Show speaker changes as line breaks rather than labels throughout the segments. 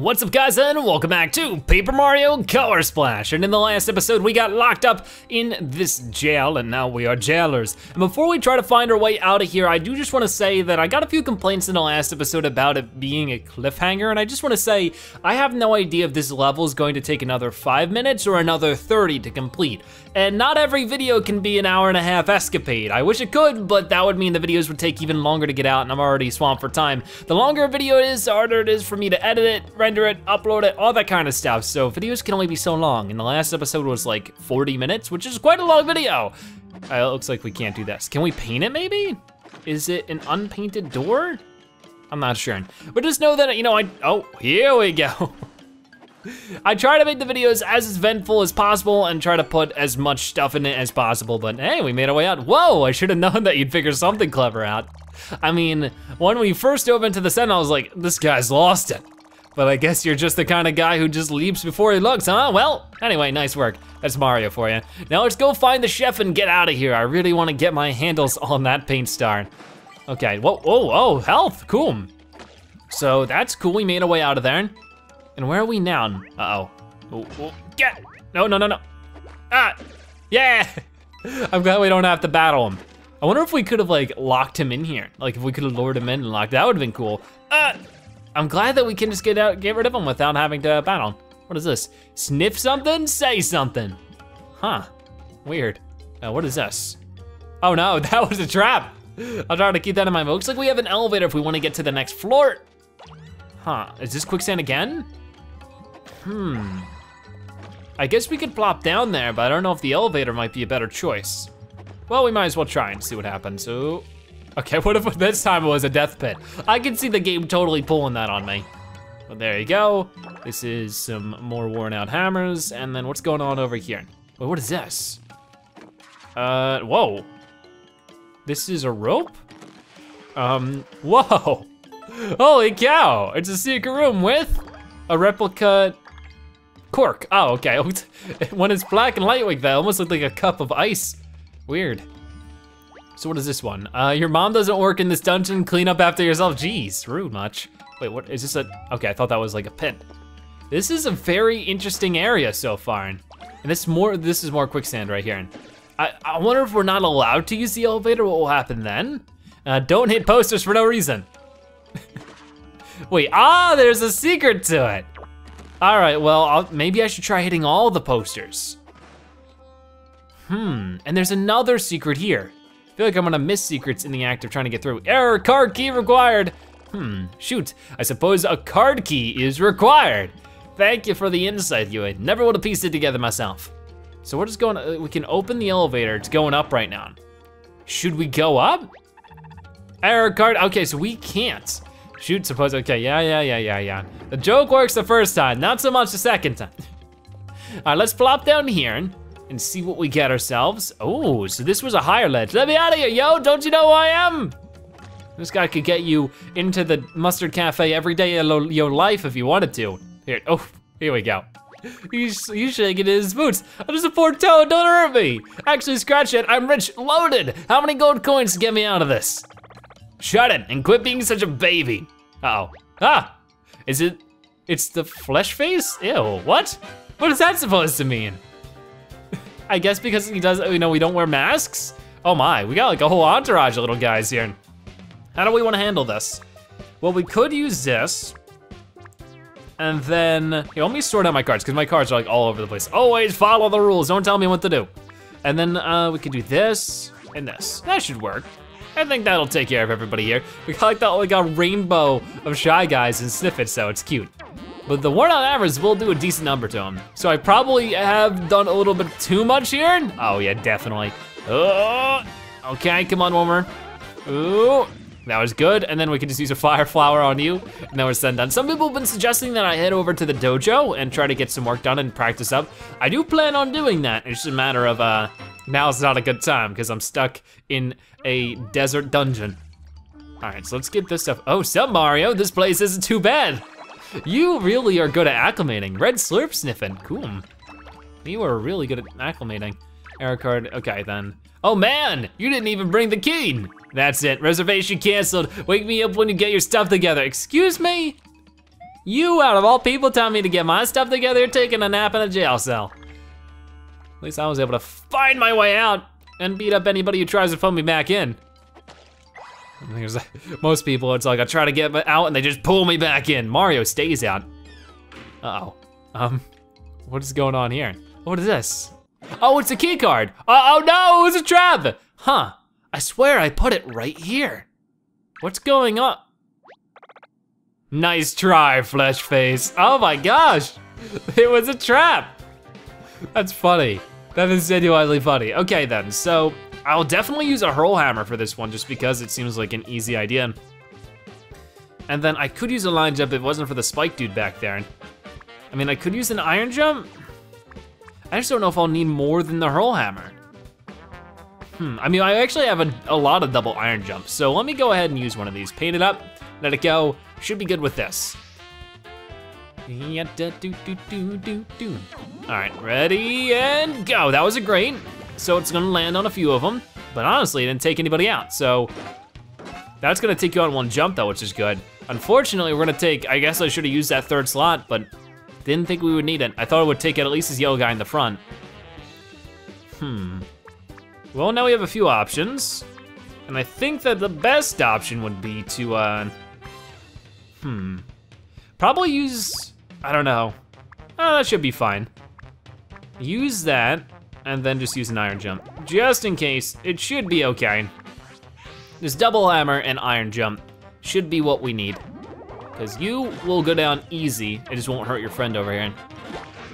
What's up guys and welcome back to Paper Mario Color Splash. And in the last episode, we got locked up in this jail and now we are jailers. And before we try to find our way out of here, I do just wanna say that I got a few complaints in the last episode about it being a cliffhanger. And I just wanna say, I have no idea if this level is going to take another five minutes or another 30 to complete. And not every video can be an hour and a half escapade. I wish it could, but that would mean the videos would take even longer to get out and I'm already swamped for time. The longer a video is, the harder it is for me to edit it, right render it, upload it, all that kind of stuff. So videos can only be so long. And the last episode was like 40 minutes, which is quite a long video. Uh, it looks like we can't do this. Can we paint it maybe? Is it an unpainted door? I'm not sure. But just know that, you know, I, oh, here we go. I try to make the videos as eventful as possible and try to put as much stuff in it as possible, but hey, we made our way out. Whoa, I should have known that you'd figure something clever out. I mean, when we first dove into the set, I was like, this guy's lost it. But I guess you're just the kind of guy who just leaps before he looks, huh? Well, anyway, nice work. That's Mario for you. Now let's go find the chef and get out of here. I really wanna get my handles on that paint star. Okay, whoa, whoa, whoa, health, cool. So that's cool, we made our way out of there. And where are we now? Uh-oh. Oh, oh, get, no, no, no, no. Ah, yeah. I'm glad we don't have to battle him. I wonder if we could have like locked him in here. Like if we could have lured him in and locked, that would have been cool. Ah, I'm glad that we can just get out, get rid of them without having to battle. What is this? Sniff something, say something. Huh, weird. Uh, what is this? Oh no, that was a trap. I'll try to keep that in mind. It looks like we have an elevator if we wanna get to the next floor. Huh, is this quicksand again? Hmm. I guess we could plop down there, but I don't know if the elevator might be a better choice. Well, we might as well try and see what happens. Ooh. Okay, what if this time it was a death pit? I can see the game totally pulling that on me. But there you go. This is some more worn out hammers. And then what's going on over here? Wait, what is this? Uh, whoa. This is a rope? Um, whoa. Holy cow, it's a secret room with a replica cork. Oh, okay. when it's black and light like that, almost looked like a cup of ice. Weird. So what is this one? Uh, your mom doesn't work in this dungeon, clean up after yourself. Jeez, rude much. Wait, what, is this a, okay, I thought that was like a pin. This is a very interesting area so far. And this more, this is more quicksand right here. And I, I wonder if we're not allowed to use the elevator, what will happen then? Uh, don't hit posters for no reason. Wait, ah, there's a secret to it. All right, well, I'll, maybe I should try hitting all the posters. Hmm, and there's another secret here feel like I'm gonna miss secrets in the act of trying to get through. Error, card key required. Hmm, shoot, I suppose a card key is required. Thank you for the insight, you. I never would've pieced it together myself. So we're just going, uh, we can open the elevator. It's going up right now. Should we go up? Error card, okay, so we can't. Shoot, suppose, okay, yeah, yeah, yeah, yeah, yeah. The joke works the first time, not so much the second time. All right, let's flop down here and see what we get ourselves. Oh, so this was a higher ledge. Let me out of here, yo, don't you know who I am? This guy could get you into the Mustard Cafe every day of your life if you wanted to. Here, oh, here we go. He's, he's shaking in his boots. I'm just a poor toad, don't hurt me. Actually, scratch it, I'm rich, loaded. How many gold coins get me out of this? Shut it and quit being such a baby. Uh oh Ah, is it, it's the flesh face? Ew, what? What is that supposed to mean? I guess because he does, you know, we don't wear masks? Oh my, we got like a whole entourage of little guys here. How do we wanna handle this? Well, we could use this. And then, hey, let me sort out my cards, because my cards are like all over the place. Always follow the rules, don't tell me what to do. And then uh, we could do this and this. That should work. I think that'll take care of everybody here. We got like the like a rainbow of shy guys and Snifits, so it's cute. But the worn out average will do a decent number to him. So I probably have done a little bit too much here. Oh yeah, definitely. Oh, okay, come on, Wilmer. Ooh, that was good. And then we can just use a fire flower on you and then we're done. Some people have been suggesting that I head over to the dojo and try to get some work done and practice up. I do plan on doing that. It's just a matter of uh, now's not a good time because I'm stuck in a desert dungeon. All right, so let's get this stuff. Oh, sub Mario, this place isn't too bad. You really are good at acclimating. Red slurp sniffing, cool. You are really good at acclimating. Error card, okay then. Oh man, you didn't even bring the key. That's it, reservation canceled. Wake me up when you get your stuff together. Excuse me? You, out of all people, tell me to get my stuff together, taking a nap in a jail cell. At least I was able to find my way out and beat up anybody who tries to phone me back in. There's most people, it's like I try to get out and they just pull me back in. Mario stays out. Uh-oh. Um, what is going on here? What is this? Oh, it's a key card. Oh, oh no, it was a trap. Huh, I swear I put it right here. What's going on? Nice try, Flesh Face. Oh my gosh, it was a trap. That's funny. That is genuinely funny. Okay then, so I'll definitely use a Hurl Hammer for this one just because it seems like an easy idea. And then I could use a line jump if it wasn't for the spike dude back there. I mean, I could use an iron jump. I just don't know if I'll need more than the Hurl Hammer. Hmm, I mean, I actually have a, a lot of double iron jumps, so let me go ahead and use one of these. Paint it up, let it go, should be good with this. All right, ready and go. That was a great so it's gonna land on a few of them, but honestly, it didn't take anybody out, so that's gonna take you on one jump though, which is good. Unfortunately, we're gonna take, I guess I should've used that third slot, but didn't think we would need it. I thought it would take out at least this yellow guy in the front. Hmm. Well, now we have a few options. And I think that the best option would be to, uh, hmm. Probably use, I don't know. Oh, that should be fine. Use that and then just use an iron jump. Just in case, it should be okay. This double hammer and iron jump should be what we need. Cause you will go down easy. It just won't hurt your friend over here.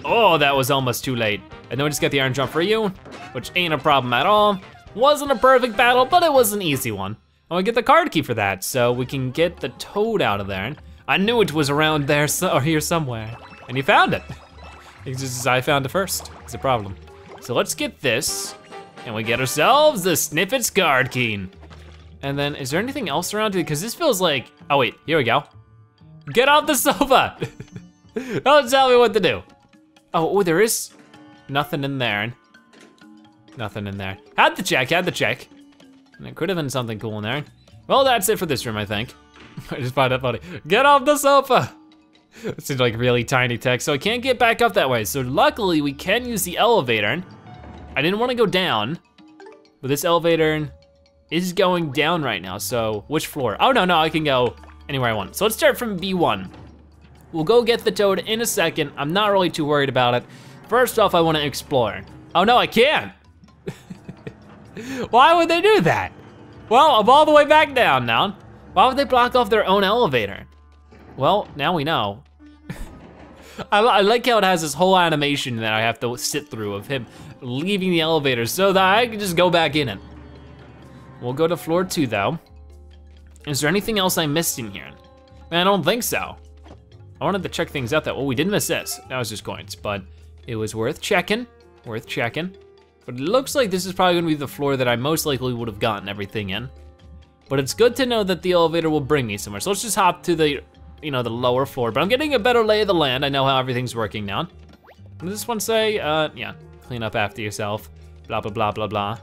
Oh, that was almost too late. And then we just got the iron jump for you, which ain't a problem at all. Wasn't a perfect battle, but it was an easy one. And oh, we get the card key for that, so we can get the toad out of there. I knew it was around there so or here somewhere. And you found it. It's just I found it first. It's a problem. So let's get this, and we get ourselves the Snifit's Guard Keen. And then is there anything else around here? Cause this feels like, oh wait, here we go. Get off the sofa. Don't tell me what to do. Oh, oh, there is nothing in there. Nothing in there. Had the check, had the check. And it could have been something cool in there. Well, that's it for this room, I think. I just find that funny. Get off the sofa. It's in like really tiny text, so I can't get back up that way. So luckily we can use the elevator. I didn't wanna go down, but this elevator is going down right now. So which floor? Oh no, no, I can go anywhere I want. So let's start from B1. We'll go get the toad in a second. I'm not really too worried about it. First off, I wanna explore. Oh no, I can't. Why would they do that? Well, I'm all the way back down now. Why would they block off their own elevator? Well, now we know. I, I, like how it has this whole animation that I have to sit through of him leaving the elevator so that I can just go back in it. We'll go to floor two though. Is there anything else I missed in here? Man, I don't think so. I wanted to check things out that, well, we did not miss this. That was just coins, but it was worth checking, worth checking. But it looks like this is probably gonna be the floor that I most likely would have gotten everything in. But it's good to know that the elevator will bring me somewhere. So let's just hop to the you know, the lower floor, but I'm getting a better lay of the land. I know how everything's working now. What does this one say? Uh, yeah, clean up after yourself, blah, blah, blah, blah, blah.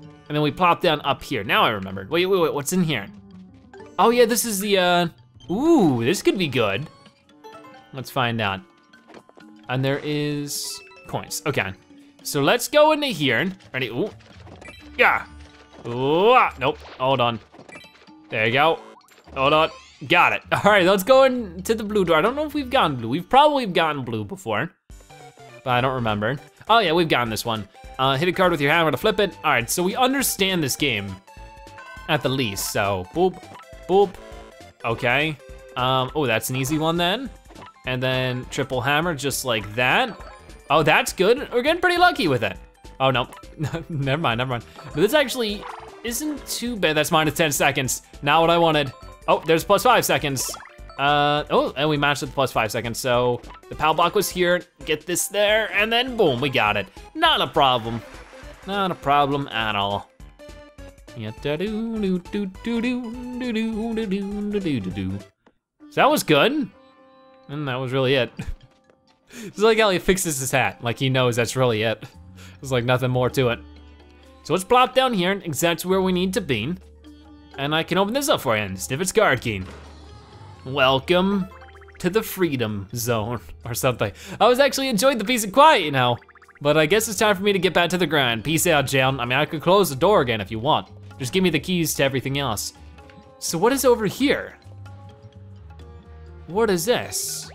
And then we plop down up here. Now I remembered. Wait, wait, wait, what's in here? Oh yeah, this is the, uh, ooh, this could be good. Let's find out. And there is coins, okay. So let's go into here. Ready, ooh, yeah. Ooh, ah, nope, hold on. There you go, hold on. Got it. All right, let's go into the blue door. I don't know if we've gone blue. We've probably gone blue before, but I don't remember. Oh yeah, we've gotten this one. Uh, hit a card with your hammer to flip it. All right, so we understand this game at the least. So boop, boop, okay. Um, oh, that's an easy one then. And then triple hammer, just like that. Oh, that's good. We're getting pretty lucky with it. Oh no, never mind, never mind. But this actually isn't too bad. That's minus 10 seconds. Not what I wanted. Oh, there's plus five seconds. Uh, oh, and we matched with plus five seconds, so the pal block was here, get this there, and then boom, we got it. Not a problem. Not a problem at all. So that was good. And that was really it. it's like how he fixes his hat. Like he knows that's really it. There's like nothing more to it. So let's plop down here exactly where we need to be and I can open this up for you and sniff its guard keen. Welcome to the freedom zone or something. I was actually enjoying the peace and quiet, you know. But I guess it's time for me to get back to the grind. Peace out, John. I mean, I could close the door again if you want. Just give me the keys to everything else. So what is over here? What is this?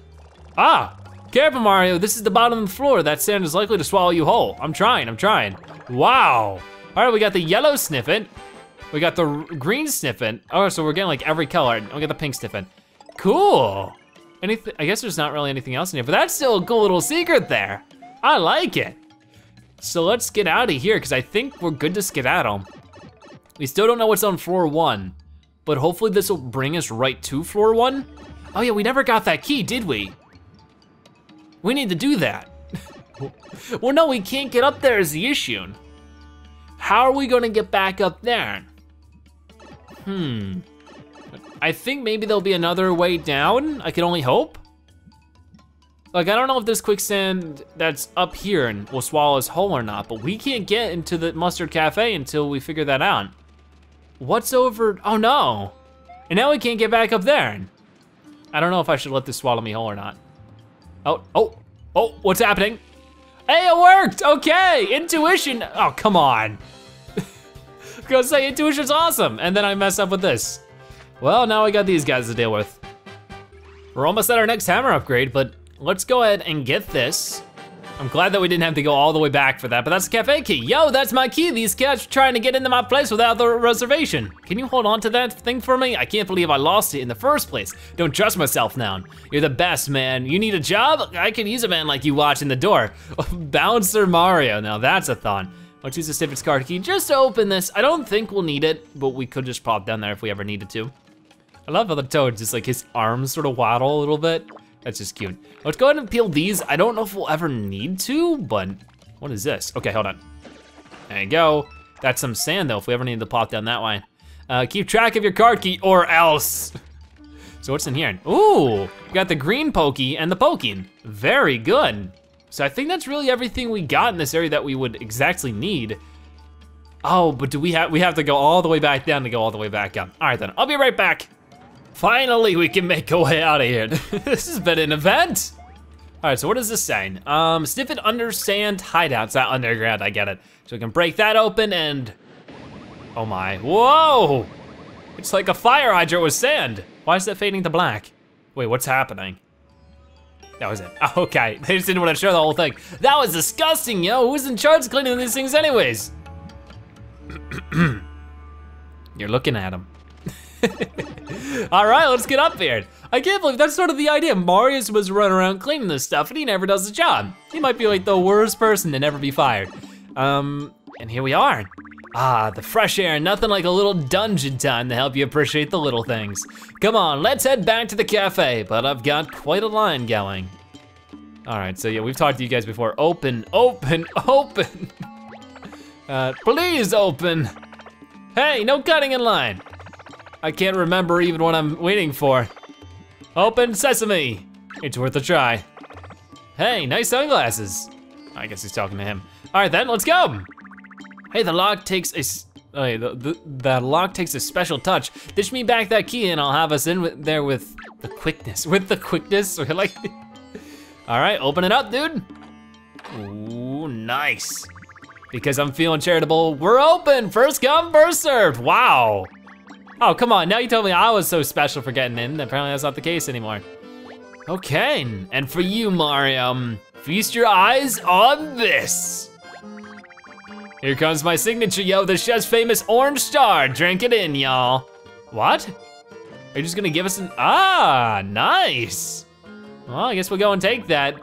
Ah, careful Mario, this is the bottom of the floor. That sand is likely to swallow you whole. I'm trying, I'm trying. Wow. All right, we got the yellow sniffin'. We got the green sniffing. Oh, so we're getting like every color. we got the pink sniffing. Cool. Anything, I guess there's not really anything else in here, but that's still a cool little secret there. I like it. So let's get out of here, because I think we're good to skedaddle. We still don't know what's on floor one, but hopefully this will bring us right to floor one. Oh yeah, we never got that key, did we? We need to do that. well, no, we can't get up there is the issue. How are we gonna get back up there? Hmm. I think maybe there'll be another way down. I can only hope. Like, I don't know if this quicksand that's up here and will swallow us whole or not, but we can't get into the Mustard Cafe until we figure that out. What's over, oh no. And now we can't get back up there. I don't know if I should let this swallow me whole or not. Oh, oh, oh, what's happening? Hey, it worked, okay, intuition. Oh, come on. Because say intuition's awesome. And then I mess up with this. Well, now I got these guys to deal with. We're almost at our next hammer upgrade, but let's go ahead and get this. I'm glad that we didn't have to go all the way back for that, but that's a cafe key. Yo, that's my key. These cats are trying to get into my place without the reservation. Can you hold on to that thing for me? I can't believe I lost it in the first place. Don't trust myself now. You're the best, man. You need a job? I can use a man like you watching the door. Bouncer Mario, now that's a thon. Let's use the Stiffet's card key just to open this. I don't think we'll need it, but we could just pop down there if we ever needed to. I love how the toad just like his arms sort of waddle a little bit. That's just cute. Let's go ahead and peel these. I don't know if we'll ever need to, but what is this? Okay, hold on. There you go. That's some sand though, if we ever need to pop down that way. Uh, keep track of your card key or else. so what's in here? Ooh, we got the green pokey and the poking. Very good. So I think that's really everything we got in this area that we would exactly need. Oh, but do we have, we have to go all the way back down to go all the way back up. All right then, I'll be right back. Finally, we can make our way out of here. this has been an event. All right, so what is this saying? Um, sniff under sand hideouts, not underground, I get it. So we can break that open and, oh my, whoa! It's like a fire hydrant with sand. Why is that fading to black? Wait, what's happening? That was it. Okay, they just didn't want to show the whole thing. That was disgusting, yo. Who's in charge of cleaning these things, anyways? You're looking at them. All right, let's get up here. I can't believe that's sort of the idea. Marius was running around cleaning this stuff and he never does the job. He might be like the worst person to never be fired. Um, and here we are. Ah, the fresh air, nothing like a little dungeon time to help you appreciate the little things. Come on, let's head back to the cafe, but I've got quite a line going. All right, so yeah, we've talked to you guys before. Open, open, open. Uh, please open. Hey, no cutting in line. I can't remember even what I'm waiting for. Open sesame. It's worth a try. Hey, nice sunglasses. I guess he's talking to him. All right then, let's go. Hey, the lock takes a Okay, the, the, the, lock takes a special touch. Dish me back that key and I'll have us in with, there with the quickness. With the quickness, we All right, open it up, dude. Ooh, nice. Because I'm feeling charitable, we're open, first come, first served, wow. Oh, come on, now you told me I was so special for getting in. Apparently that's not the case anymore. Okay, and for you, Mario, um, feast your eyes on this. Here comes my signature, yo, the chef's famous orange star. Drink it in, y'all. What? Are you just gonna give us an, ah, nice. Well, I guess we'll go and take that.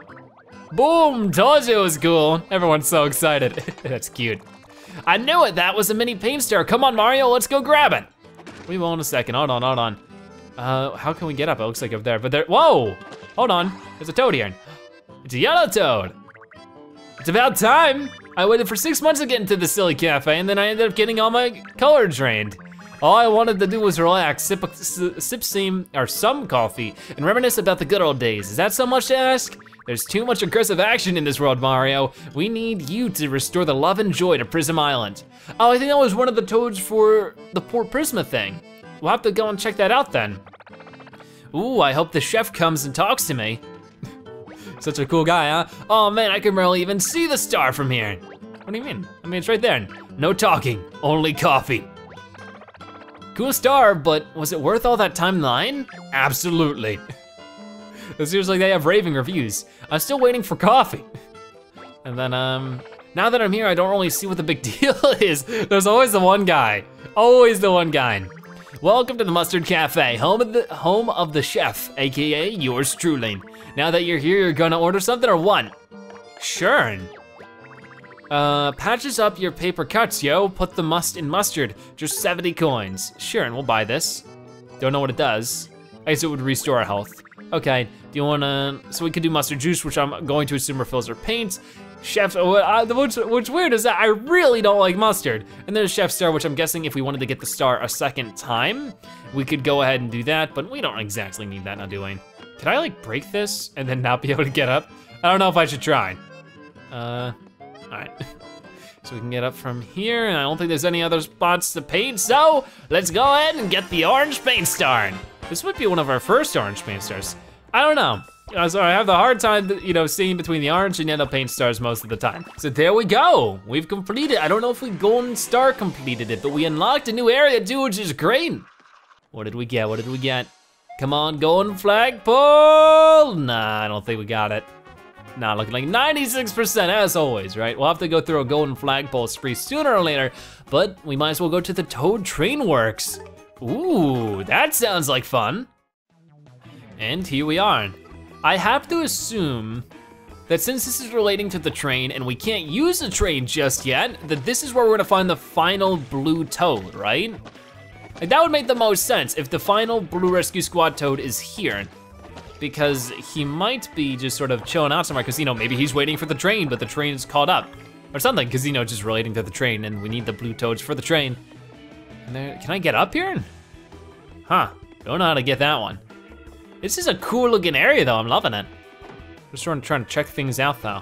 Boom, told you it was cool. Everyone's so excited, that's cute. I knew it, that was a mini star. Come on, Mario, let's go grab it. We will in a second, hold on, hold on. Uh, how can we get up? It looks like up there, but there, whoa! Hold on, there's a toad here. It's a yellow toad. It's about time. I waited for six months to get into the silly cafe and then I ended up getting all my color drained. All I wanted to do was relax, sip, sip steam, or some coffee, and reminisce about the good old days. Is that so much to ask? There's too much aggressive action in this world, Mario. We need you to restore the love and joy to Prism Island. Oh, I think that was one of the toads for the poor Prisma thing. We'll have to go and check that out then. Ooh, I hope the chef comes and talks to me. Such a cool guy, huh? Oh man, I can barely even see the star from here. What do you mean? I mean, it's right there. No talking, only coffee. Cool star, but was it worth all that time line? Absolutely. it seems like they have raving reviews. I'm still waiting for coffee. And then, um, now that I'm here, I don't really see what the big deal is. There's always the one guy, always the one guy. Welcome to the Mustard Cafe, home of the home of the chef, aka yours truly. Now that you're here, you're gonna order something or what? Sure. Uh, patches up your paper cuts, yo. Put the must in mustard. Just 70 coins. Sure, and we'll buy this. Don't know what it does. I guess it would restore our health. Okay, do you wanna, so we could do mustard juice, which I'm going to assume refills our paints. Chef, uh, which, uh, which weird is that I really don't like mustard. And there's Chef Star, which I'm guessing if we wanted to get the star a second time, we could go ahead and do that, but we don't exactly need that now, Dwayne. Could I like break this and then not be able to get up? I don't know if I should try. Uh, all right. So we can get up from here, and I don't think there's any other spots to paint, so let's go ahead and get the orange paint star. This might be one of our first orange paint stars. I don't know. I have the hard time, you know, seeing between the orange and yellow paint stars most of the time. So there we go. We've completed. I don't know if we golden star completed it, but we unlocked a new area too, which is great. What did we get? What did we get? Come on, golden flagpole. Nah, I don't think we got it. Not looking like 96% as always, right? We'll have to go through a golden flagpole spree sooner or later, but we might as well go to the Toad Trainworks. Ooh, that sounds like fun. And here we are. I have to assume that since this is relating to the train and we can't use the train just yet, that this is where we're gonna find the final blue toad, right? Like that would make the most sense if the final Blue Rescue Squad toad is here because he might be just sort of chilling out somewhere because, you know, maybe he's waiting for the train, but the train is caught up or something because, you know, just relating to the train and we need the blue toads for the train. Can, there, can I get up here? Huh, don't know how to get that one. This is a cool looking area though, I'm loving it. Just trying to, trying to check things out though.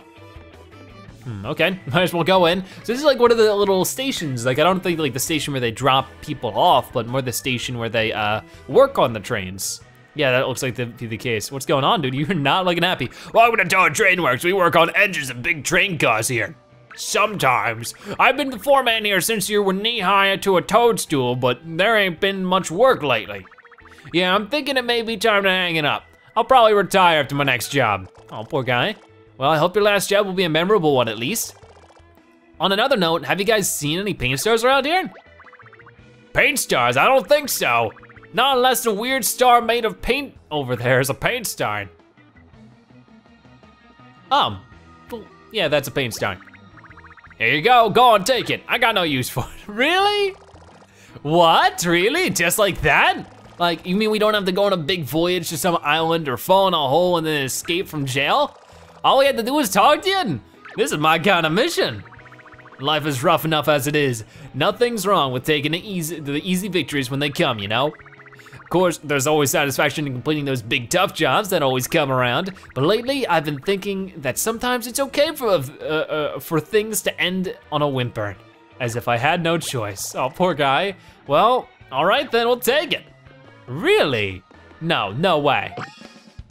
Hmm, okay, might as well go in. So this is like one of the little stations. Like I don't think like the station where they drop people off, but more the station where they uh, work on the trains. Yeah, that looks like the, the case. What's going on, dude? You're not looking happy. Welcome to Toad Trainworks. We work on engines and big train cars here. Sometimes. I've been the foreman here since you were knee-high to a toadstool, but there ain't been much work lately. Yeah, I'm thinking it may be time to hang it up. I'll probably retire after my next job. Oh, poor guy. Well, I hope your last job will be a memorable one at least. On another note, have you guys seen any paint stars around here? Paint stars? I don't think so. Not unless the weird star made of paint over there is a paint star. Um, yeah, that's a paint star. Here you go, go on, take it. I got no use for it. Really? What, really, just like that? Like, you mean we don't have to go on a big voyage to some island or fall in a hole and then escape from jail? All we had to do was talk to you this is my kind of mission. Life is rough enough as it is. Nothing's wrong with taking the easy, the easy victories when they come, you know? Of course, there's always satisfaction in completing those big tough jobs that always come around, but lately I've been thinking that sometimes it's okay for, uh, uh, for things to end on a whimper, as if I had no choice. Oh, poor guy. Well, all right then, we'll take it. Really? No, no way.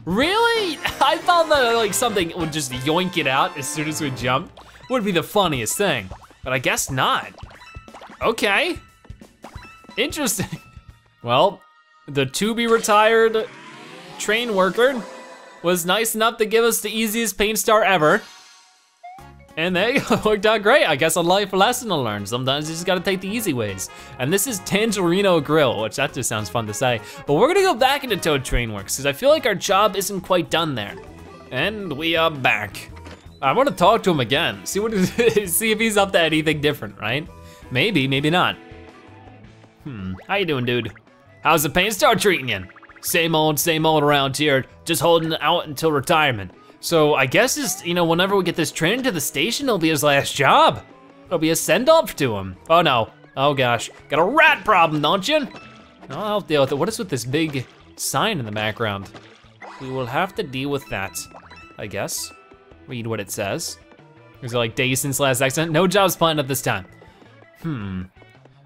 Really? I thought that like something would just yoink it out as soon as we jump Would be the funniest thing, but I guess not. Okay. Interesting. Well, the to-be retired train worker was nice enough to give us the easiest paint star ever. And they worked out great. I guess a life lesson to learn. Sometimes you just gotta take the easy ways. And this is Tangerino Grill, which that just sounds fun to say. But we're gonna go back into Toad Trainworks because I feel like our job isn't quite done there. And we are back. I wanna talk to him again. See what, see if he's up to anything different, right? Maybe, maybe not. Hmm, how you doing, dude? How's the pain start treating you? Same old, same old around here, just holding out until retirement. So I guess is you know, whenever we get this train into the station, it'll be his last job. It'll be a send-off to him. Oh no, oh gosh. Got a rat problem, don't you? I'll deal with it. What is with this big sign in the background? We will have to deal with that, I guess. Read what it says. Is it like days since last accident? No jobs planned at this time. Hmm.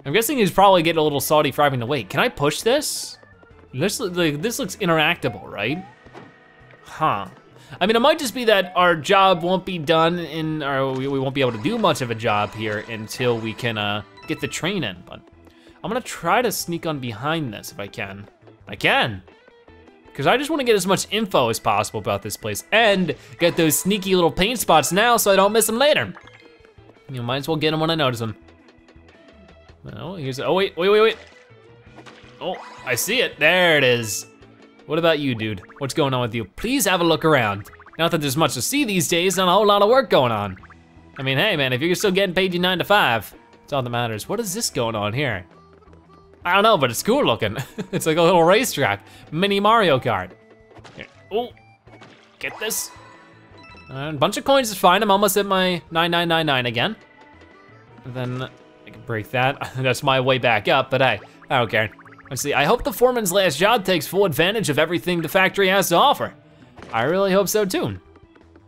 I'm guessing he's probably getting a little salty for having to wait. Can I push this? This, like, this looks interactable, right? Huh. I mean, it might just be that our job won't be done in, or we, we won't be able to do much of a job here until we can uh, get the train in, but I'm gonna try to sneak on behind this if I can. I can. Because I just want to get as much info as possible about this place and get those sneaky little paint spots now so I don't miss them later. You might as well get them when I notice them. Oh, here's, oh wait, wait, wait, wait. Oh, I see it, there it is. What about you, dude? What's going on with you? Please have a look around. Not that there's much to see these days, not a whole lot of work going on. I mean, hey man, if you're still getting paid your nine to five, it's all that matters. What is this going on here? I don't know, but it's cool looking. it's like a little racetrack, mini Mario Kart. Here. Oh, get this. a bunch of coins is fine. I'm almost at my 9999 again. And then I can break that. That's my way back up, but hey, I don't care. Let's see, I hope the foreman's last job takes full advantage of everything the factory has to offer. I really hope so too.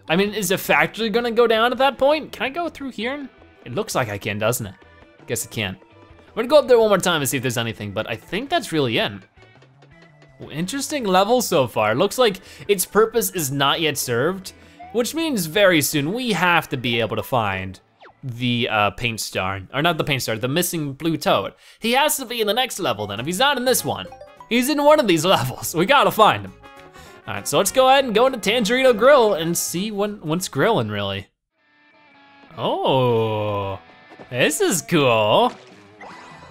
I mean, is the factory gonna go down at that point? Can I go through here? It looks like I can, doesn't it? Guess it can. I'm gonna go up there one more time and see if there's anything, but I think that's really it. Well, interesting level so far. Looks like its purpose is not yet served, which means very soon we have to be able to find the uh, paint star, or not the paint star, the missing blue toad. He has to be in the next level then. If he's not in this one, he's in one of these levels. We gotta find him. All right, so let's go ahead and go into Tangerino Grill and see when, what's grilling really. Oh, this is cool. All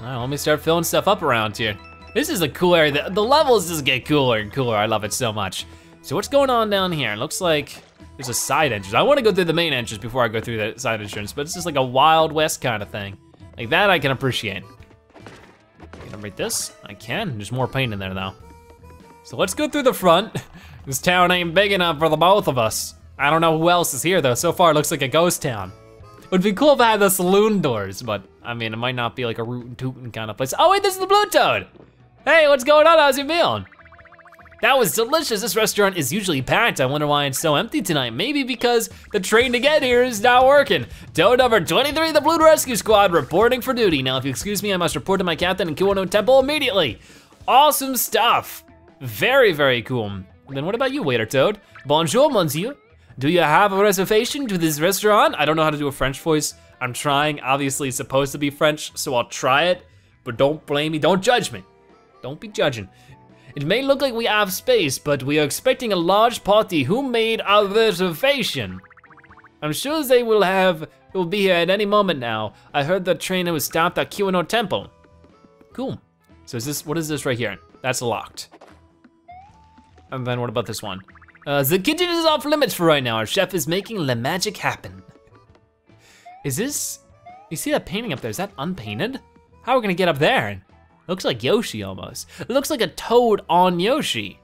right, let me start filling stuff up around here. This is a cool area. The, the levels just get cooler and cooler. I love it so much. So what's going on down here? It looks like there's a side entrance. I wanna go through the main entrance before I go through that side entrance, but it's just like a Wild West kind of thing. Like that I can appreciate. Can I break this? I can, there's more paint in there though. So let's go through the front. this town ain't big enough for the both of us. I don't know who else is here though. So far it looks like a ghost town. It would be cool if I had the saloon doors, but I mean, it might not be like a rootin' tootin' kind of place. Oh wait, this is the Blue Toad. Hey, what's going on? How's you feeling? That was delicious. This restaurant is usually packed. I wonder why it's so empty tonight. Maybe because the train to get here is not working. Dough number 23, the Blue Rescue Squad reporting for duty. Now, if you excuse me, I must report to my captain in Kiwano Temple immediately. Awesome stuff. Very, very cool. Then what about you, Waiter Toad? Bonjour, monsieur. Do you have a reservation to this restaurant? I don't know how to do a French voice. I'm trying, obviously supposed to be French, so I'll try it, but don't blame me, don't judge me. Don't be judging. It may look like we have space, but we are expecting a large party who made our reservation. I'm sure they will have, will be here at any moment now. I heard the train was stopped at Kiwano Temple. Cool. So is this, what is this right here? That's locked. And then what about this one? Uh, the kitchen is off limits for right now. Our chef is making the magic happen. Is this, you see that painting up there, is that unpainted? How are we gonna get up there? Looks like Yoshi almost. It looks like a toad on Yoshi.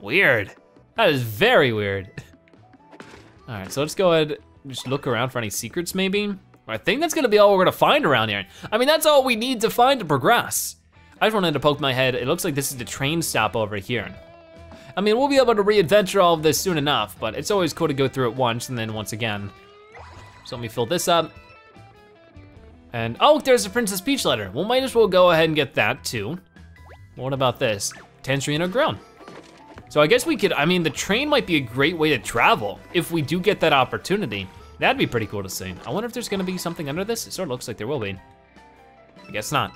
Weird. That is very weird. all right, so let's go ahead just look around for any secrets maybe. I think that's gonna be all we're gonna find around here. I mean, that's all we need to find to progress. I just wanted to poke my head. It looks like this is the train stop over here. I mean, we'll be able to re-adventure all of this soon enough, but it's always cool to go through it once and then once again. So let me fill this up. And, oh, there's a Princess Peach letter. We well, might as well go ahead and get that too. What about this? Tantrino Ground. So I guess we could, I mean, the train might be a great way to travel if we do get that opportunity. That'd be pretty cool to see. I wonder if there's gonna be something under this? It sort of looks like there will be. I guess not.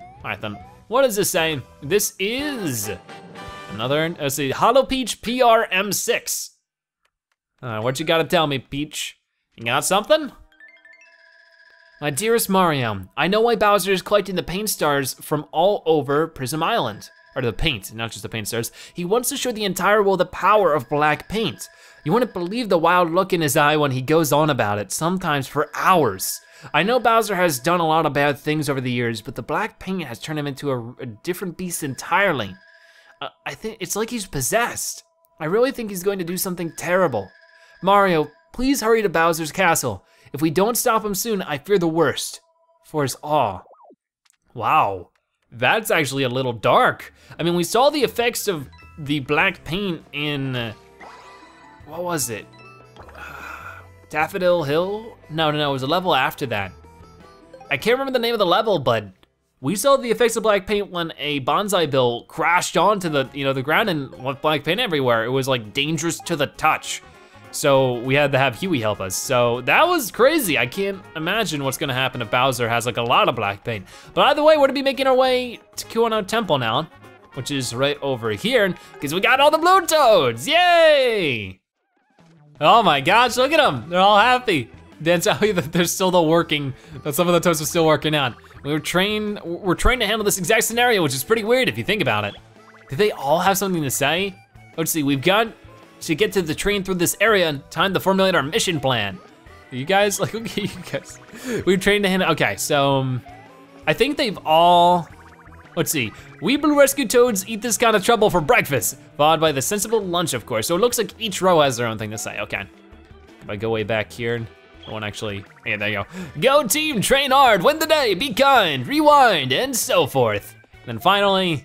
All right then, what does this say? This is another, let's uh, see, Holo-Peach PRM6. Uh, what you gotta tell me, Peach? You got something? My dearest Mario, I know why Bowser is collecting the paint stars from all over Prism Island. Or the paint, not just the paint stars. He wants to show the entire world the power of black paint. You wouldn't believe the wild look in his eye when he goes on about it, sometimes for hours. I know Bowser has done a lot of bad things over the years, but the black paint has turned him into a, a different beast entirely. Uh, I think it's like he's possessed. I really think he's going to do something terrible. Mario, please hurry to Bowser's castle. If we don't stop him soon, I fear the worst for us all. Wow, that's actually a little dark. I mean, we saw the effects of the black paint in, uh, what was it? Daffodil Hill? No, no, no, it was a level after that. I can't remember the name of the level, but we saw the effects of black paint when a banzai bill crashed onto the, you know, the ground and left black paint everywhere. It was like dangerous to the touch. So we had to have Huey help us. So that was crazy. I can't imagine what's gonna happen if Bowser has like a lot of black paint. But either way, we're gonna be making our way to Kiwano Temple now, which is right over here, because we got all the blue toads, yay! Oh my gosh, look at them, they're all happy. Dan tell you that they're still the working, that some of the toads are still working out. We were trained, we're trained to handle this exact scenario, which is pretty weird if you think about it. Did they all have something to say? Let's see, we've got to get to the train through this area in time to formulate our mission plan. You guys, like, okay, you guys. We've trained him, okay, so um, I think they've all, let's see. We blue rescue toads eat this kind of trouble for breakfast, followed by the sensible lunch, of course. So it looks like each row has their own thing to say, okay. If I go way back here, I won't actually, yeah, there you go. Go team, train hard, win the day, be kind, rewind, and so forth. And then finally,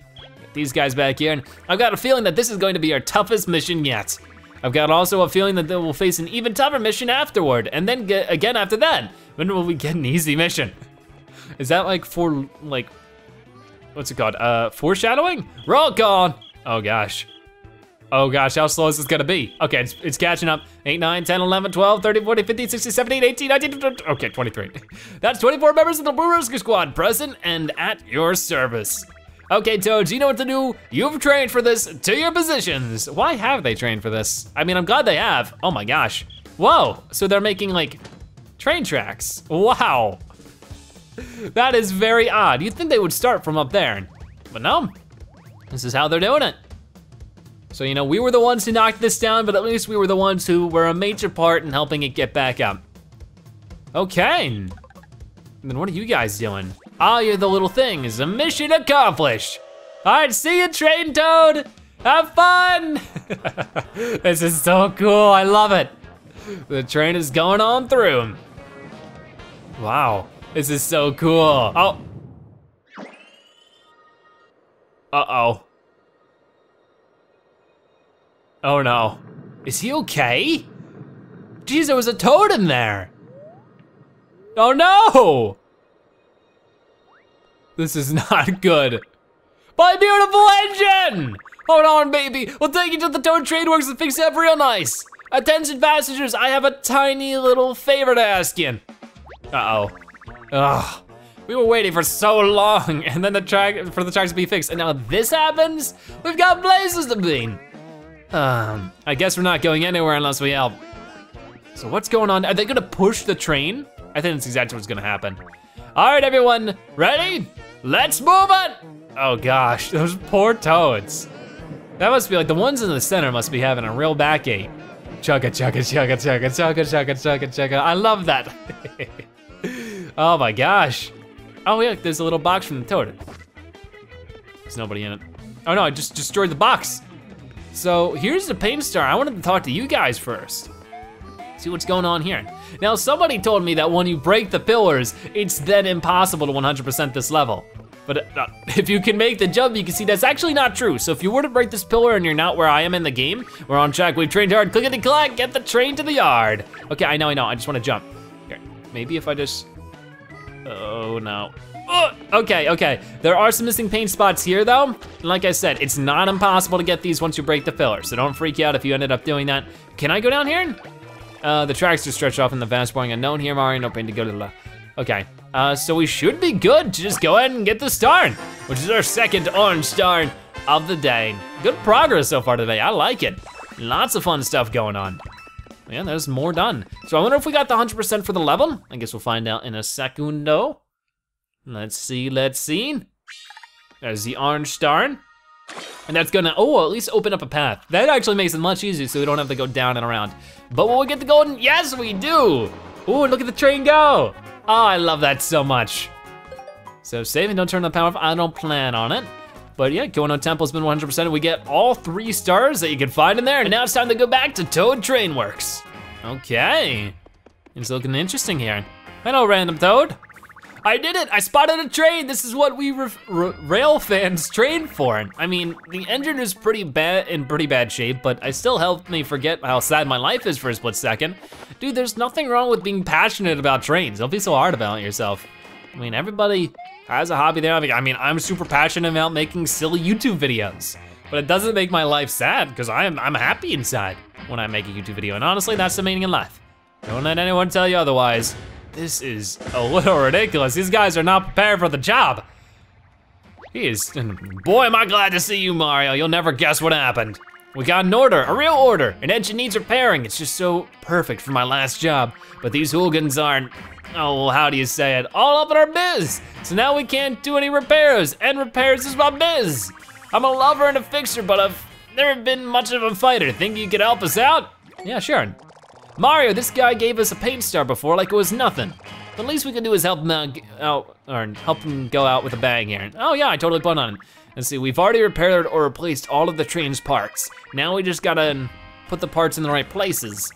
these guys back here, and I've got a feeling that this is going to be our toughest mission yet. I've got also a feeling that they will face an even tougher mission afterward, and then get, again after that. When will we get an easy mission? Is that like for, like, what's it called? Uh, foreshadowing? We're gone. Oh gosh. Oh gosh, how slow is this gonna be? Okay, it's, it's catching up. 8, 9, 10, 11, 12, 13, 14, 15, 16, 17, 18, 19, 20, okay, 23. That's 24 members of the Blue Rescue Squad present and at your service. Okay, Toads, you know what to do. You've trained for this to your positions. Why have they trained for this? I mean, I'm glad they have. Oh my gosh. Whoa, so they're making like train tracks. Wow. That is very odd. You'd think they would start from up there, but no. This is how they're doing it. So, you know, we were the ones who knocked this down, but at least we were the ones who were a major part in helping it get back up. Okay. And then what are you guys doing? all are the little thing. Is A mission accomplished. All right, see you, Train Toad. Have fun. this is so cool. I love it. The train is going on through. Wow, this is so cool. Oh. Uh-oh. Oh no. Is he okay? Jeez, there was a toad in there. Oh no! This is not good. My beautiful engine! Hold on, baby. We'll take you to the Toad Trainworks and fix it up real nice. Attention passengers, I have a tiny little favor to ask you. Uh-oh. Ugh. We were waiting for so long and then the track for the tracks to be fixed and now this happens? We've got places to be. Um, I guess we're not going anywhere unless we help. So what's going on? Are they gonna push the train? I think that's exactly what's gonna happen. All right, everyone, ready? Let's move it! Oh gosh, those poor toads. That must be like, the ones in the center must be having a real backache. Chugga, chugga, chugga, chugga, chugga, chugga, chugga, chugga. I love that. oh my gosh. Oh yeah, there's a little box from the toad. There's nobody in it. Oh no, I just destroyed the box. So here's the pain star. I wanted to talk to you guys first. See what's going on here. Now, somebody told me that when you break the pillars, it's then impossible to 100% this level. But uh, if you can make the jump, you can see that's actually not true. So if you were to break this pillar and you're not where I am in the game, we're on track, we've trained hard, click the get the train to the yard. Okay, I know, I know, I just wanna jump. Here, maybe if I just, oh no. Oh, okay, okay, there are some missing paint spots here though. And like I said, it's not impossible to get these once you break the pillar, so don't freak out if you ended up doing that. Can I go down here? Uh, the tracks just stretch off in the vast, boring unknown here, Mario, no pain to go to the left. Okay, uh, so we should be good to just go ahead and get the star, which is our second orange star of the day. Good progress so far today, I like it. Lots of fun stuff going on. Yeah, there's more done. So I wonder if we got the 100% for the level? I guess we'll find out in a secundo. Let's see, let's see. There's the orange star, And that's gonna, oh, at least open up a path. That actually makes it much easier so we don't have to go down and around. But will we get the golden? Yes, we do. Ooh, look at the train go. Oh, I love that so much. So save and don't turn the power off. I don't plan on it. But yeah, Kiwano Temple's been 100%. We get all three stars that you can find in there. And now it's time to go back to Toad Trainworks. Okay. It's looking interesting here. Hello, Random Toad. I did it! I spotted a train! This is what we rail fans train for. I mean, the engine is pretty bad in pretty bad shape, but I still helped me forget how sad my life is for a split second. Dude, there's nothing wrong with being passionate about trains. Don't be so hard about it yourself. I mean, everybody has a hobby there. I mean, I'm super passionate about making silly YouTube videos, but it doesn't make my life sad because I'm, I'm happy inside when I make a YouTube video. And honestly, that's the meaning in life. Don't let anyone tell you otherwise. This is a little ridiculous. These guys are not prepared for the job. He is, boy, am I glad to see you, Mario. You'll never guess what happened. We got an order, a real order. An engine needs repairing. It's just so perfect for my last job. But these hooligans aren't, oh, how do you say it? All up in our biz. So now we can't do any repairs, and repairs is my biz. I'm a lover and a fixer, but I've never been much of a fighter. Think you could help us out? Yeah, sure. Mario, this guy gave us a paint star before like it was nothing. The least we can do is help him out, uh, out, or help him go out with a bang here. Oh yeah, I totally put on him. And see, we've already repaired or replaced all of the train's parts. Now we just gotta put the parts in the right places.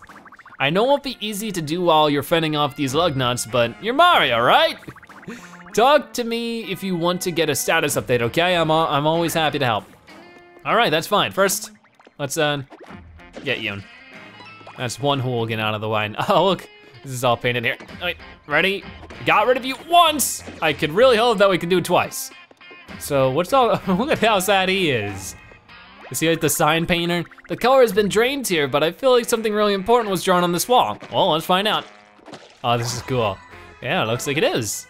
I know it won't be easy to do while you're fending off these lug nuts, but you're Mario, right? Talk to me if you want to get a status update, okay? I'm, I'm always happy to help. All right, that's fine. First, let's uh, get you. That's one hooligan out of the way. Oh, look, this is all painted here. All right, ready? Got rid of you once! I could really hope that we can do it twice. So what's all, look at how sad he is. Is he like the sign painter? The color has been drained here, but I feel like something really important was drawn on this wall. Well, let's find out. Oh, this is cool. Yeah, looks like it is.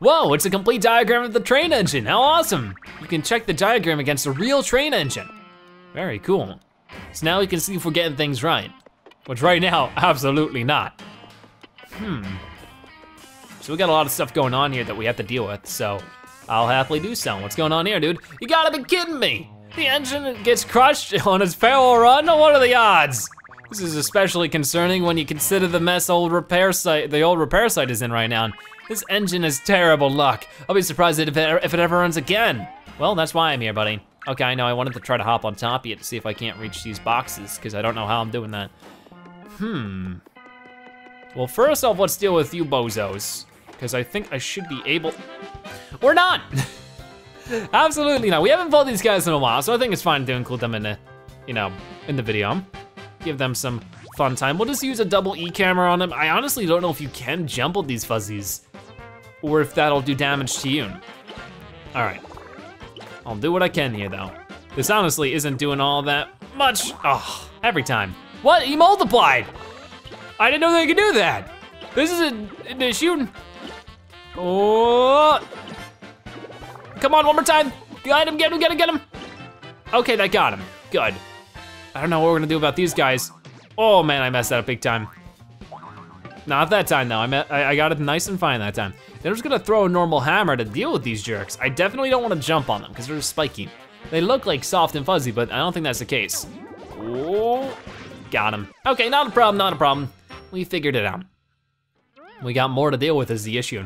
Whoa, it's a complete diagram of the train engine. How awesome. You can check the diagram against a real train engine. Very cool. So now we can see if we're getting things right, which right now, absolutely not. Hmm. So we got a lot of stuff going on here that we have to deal with, so I'll happily do so. What's going on here, dude? You gotta be kidding me! The engine gets crushed on its parallel run? What are the odds? This is especially concerning when you consider the mess old repair site, the old repair site is in right now. This engine is terrible luck. I'll be surprised if it, if it ever runs again. Well, that's why I'm here, buddy. Okay, I know I wanted to try to hop on top yet to see if I can't reach these boxes, because I don't know how I'm doing that. Hmm. Well, first off, let's deal with you bozos, because I think I should be able... We're not! Absolutely not. We haven't fought these guys in a while, so I think it's fine to include them in the, you know, in the video. Give them some fun time. We'll just use a double E camera on them. I honestly don't know if you can jump with these fuzzies, or if that'll do damage to you. All right. I'll do what I can here though. This honestly isn't doing all that much. every time. What, he multiplied. I didn't know they could do that. This is a, a shooting. Oh. Come on, one more time. Get him, get him, get him, get him. Okay, that got him, good. I don't know what we're gonna do about these guys. Oh man, I messed that up big time. Not that time though, I, met, I, I got it nice and fine that time. They're just gonna throw a normal hammer to deal with these jerks. I definitely don't wanna jump on them because they're spiky. They look like soft and fuzzy, but I don't think that's the case. Oh, got him. Okay, not a problem, not a problem. We figured it out. We got more to deal with is the issue.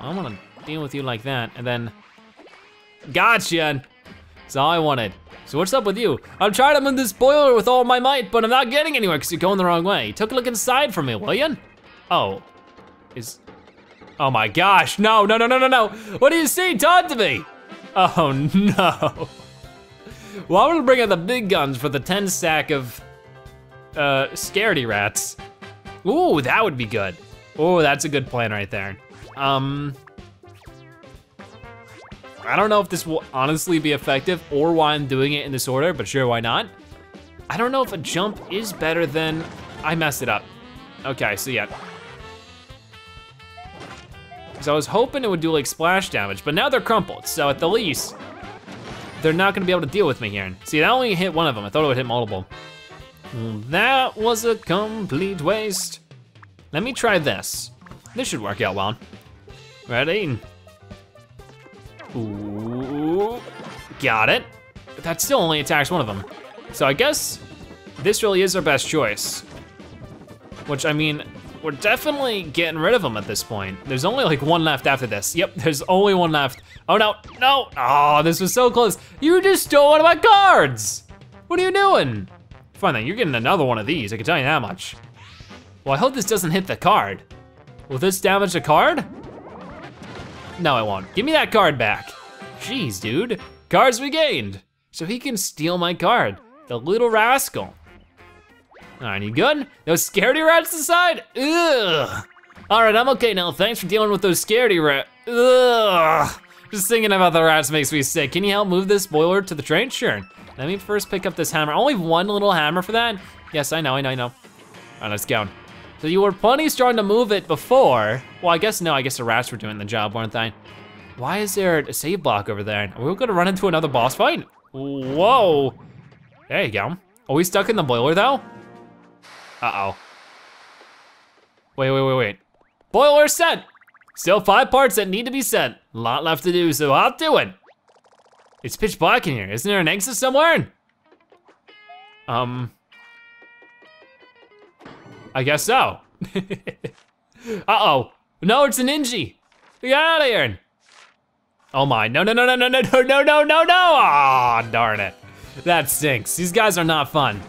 I don't wanna deal with you like that, and then, gotcha. That's all I wanted. So what's up with you? I'm trying to move this boiler with all my might, but I'm not getting anywhere because you're going the wrong way. Take a look inside for me, will you? Oh, is, Oh my gosh, no, no, no, no, no, no. What do you see, talk to me. Oh no. Well, I'm gonna bring out the big guns for the 10 sack of uh, scaredy rats. Ooh, that would be good. Ooh, that's a good plan right there. Um, I don't know if this will honestly be effective or why I'm doing it in this order, but sure, why not? I don't know if a jump is better than, I messed it up. Okay, so yeah, because I was hoping it would do like splash damage, but now they're crumpled, so at the least, they're not gonna be able to deal with me here. See, that only hit one of them. I thought it would hit multiple. That was a complete waste. Let me try this. This should work out well. Ready? Ooh, got it. But that still only attacks one of them. So I guess this really is our best choice. Which I mean, we're definitely getting rid of them at this point. There's only like one left after this. Yep, there's only one left. Oh no, no, oh, this was so close. You just stole one of my cards. What are you doing? Fine then, you're getting another one of these, I can tell you that much. Well, I hope this doesn't hit the card. Will this damage the card? No, I won't. Give me that card back. Jeez, dude. Cards we gained. So he can steal my card. The little rascal. Alright, you good? Those scaredy rats inside? Ugh. Alright, I'm okay now. Thanks for dealing with those scaredy rats. Ugh. Just thinking about the rats makes me sick. Can you help move this boiler to the train? Sure. Let me first pick up this hammer. only one little hammer for that. Yes, I know, I know, I know. All right, let's go. So you were plenty strong to move it before. Well, I guess no, I guess the rats were doing the job, weren't they? Why is there a save block over there? Are we gonna run into another boss fight? Whoa. There you go. Are we stuck in the boiler though? Uh-oh. Wait, wait, wait, wait. Boiler set! Still five parts that need to be set. A lot left to do, so I'll to it. It's pitch black in here. Isn't there an exit somewhere? Um, I guess so. Uh-oh. No, it's a ninja. Get out of here. Oh my, no, no, no, no, no, no, no, no, no, no, no. oh, darn it. That stinks. These guys are not fun.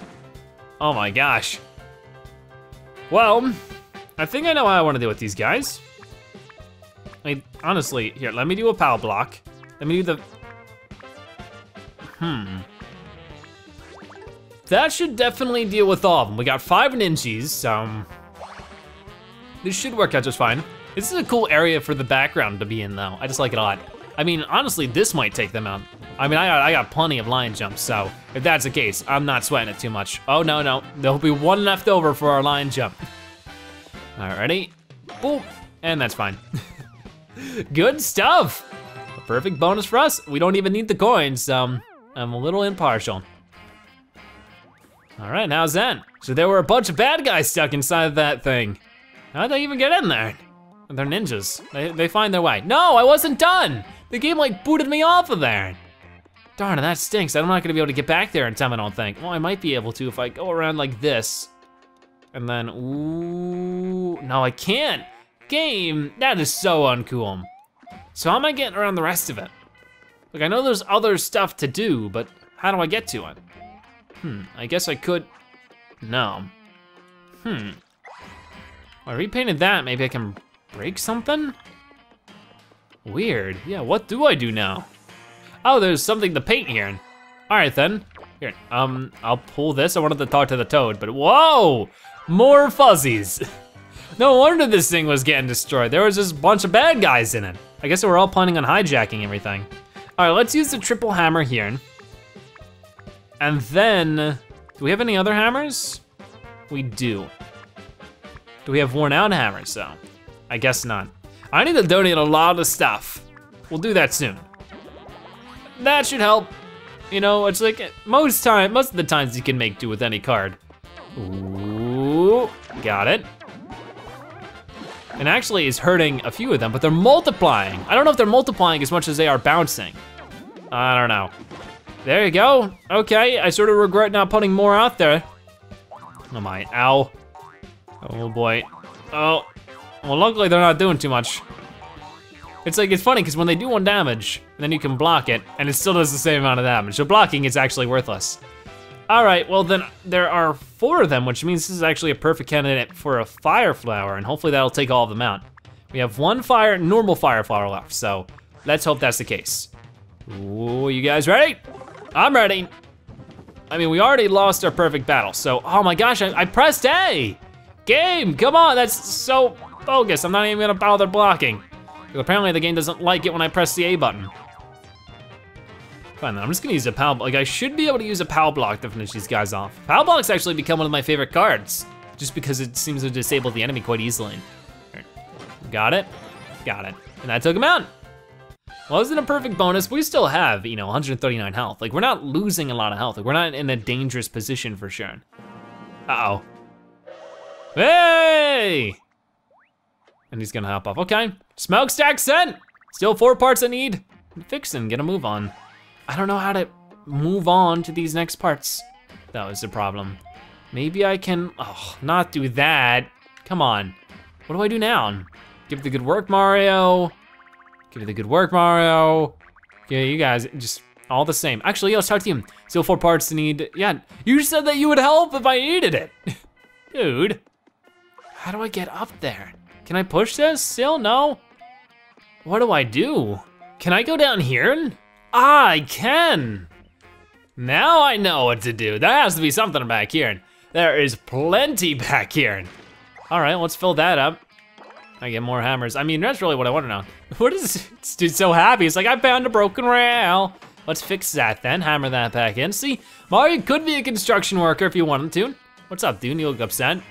Oh my gosh. Well, I think I know how I wanna deal with these guys. I mean, honestly, here, let me do a power block. Let me do the, hmm. That should definitely deal with all of them. We got five ninjas, so. This should work out just fine. This is a cool area for the background to be in though. I just like it a lot. I mean, honestly, this might take them out. I mean, I got, I got plenty of line jumps, so if that's the case, I'm not sweating it too much. Oh, no, no, there'll be one left over for our line jump. Alrighty, boop, and that's fine. Good stuff. A perfect bonus for us. We don't even need the coins, um, I'm a little impartial. All right, how's that? So there were a bunch of bad guys stuck inside of that thing. How'd they even get in there? They're ninjas, they, they find their way. No, I wasn't done. The game like booted me off of there. Darn, that stinks. I'm not gonna be able to get back there in time, I don't think. Well, I might be able to if I go around like this. And then, ooh, no, I can't. Game, that is so uncool. So how am I getting around the rest of it? Like, I know there's other stuff to do, but how do I get to it? Hmm, I guess I could, no. Hmm. Well, I repainted that, maybe I can break something? Weird, yeah, what do I do now? Oh, there's something to paint here. All right then. Here, um, I'll pull this. I wanted to talk to the toad, but whoa, more fuzzies. no wonder this thing was getting destroyed. There was just a bunch of bad guys in it. I guess we're all planning on hijacking everything. All right, let's use the triple hammer here. And then, do we have any other hammers? We do. Do we have worn out hammers though? I guess not. I need to donate a lot of stuff. We'll do that soon that should help. You know, it's like most time, most of the times you can make do with any card. Ooh, got it. And actually is hurting a few of them, but they're multiplying. I don't know if they're multiplying as much as they are bouncing. I don't know. There you go. Okay, I sort of regret not putting more out there. Oh my, ow. Oh boy. Oh, well luckily they're not doing too much. It's like, it's funny, because when they do one damage, then you can block it, and it still does the same amount of damage. So blocking is actually worthless. All right, well then there are four of them, which means this is actually a perfect candidate for a fire flower, and hopefully that'll take all of them out. We have one fire, normal fire flower left, so let's hope that's the case. Ooh, you guys ready? I'm ready. I mean, we already lost our perfect battle, so, oh my gosh, I, I pressed A! Game, come on, that's so bogus, I'm not even gonna bother blocking. Because apparently the game doesn't like it when I press the A button. Fine then, I'm just gonna use a PAL, like I should be able to use a power block to finish these guys off. Power block's actually become one of my favorite cards, just because it seems to disable the enemy quite easily. Got it, got it. And I took him out. Well, wasn't a perfect bonus, we still have, you know, 139 health. Like we're not losing a lot of health. Like we're not in a dangerous position for sure. Uh-oh. Hey! And he's gonna hop off, okay. Smokestack sent! Still four parts I need. Fix them, get a move on. I don't know how to move on to these next parts. That was the problem. Maybe I can, oh, not do that. Come on, what do I do now? Give it the good work, Mario. Give it the good work, Mario. Yeah, you guys, just all the same. Actually, yo, let's talk to you. Still four parts to need, yeah. You said that you would help if I needed it. Dude, how do I get up there? Can I push this still? No? What do I do? Can I go down here? Ah, I can. Now I know what to do. There has to be something back here. There is plenty back here. All right, let's fill that up. I get more hammers. I mean, that's really what I want to know. What is this dude so happy? It's like, I found a broken rail. Let's fix that then, hammer that back in. See, Mario could be a construction worker if you wanted to. What's up, dude? You look upset.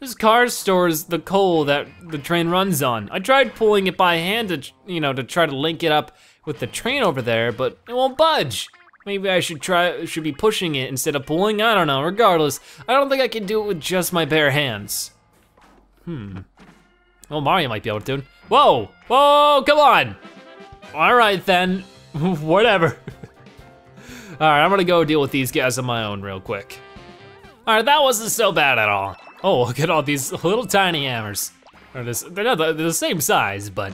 This car stores the coal that the train runs on. I tried pulling it by hand to, you know, to try to link it up with the train over there, but it won't budge. Maybe I should try, should be pushing it instead of pulling, I don't know, regardless. I don't think I can do it with just my bare hands. Hmm. Well, Mario might be able to Whoa, whoa, come on. All right then, whatever. all right, I'm gonna go deal with these guys on my own real quick. All right, that wasn't so bad at all. Oh, look at all these little tiny hammers. Or this, they're not the, they're the same size, but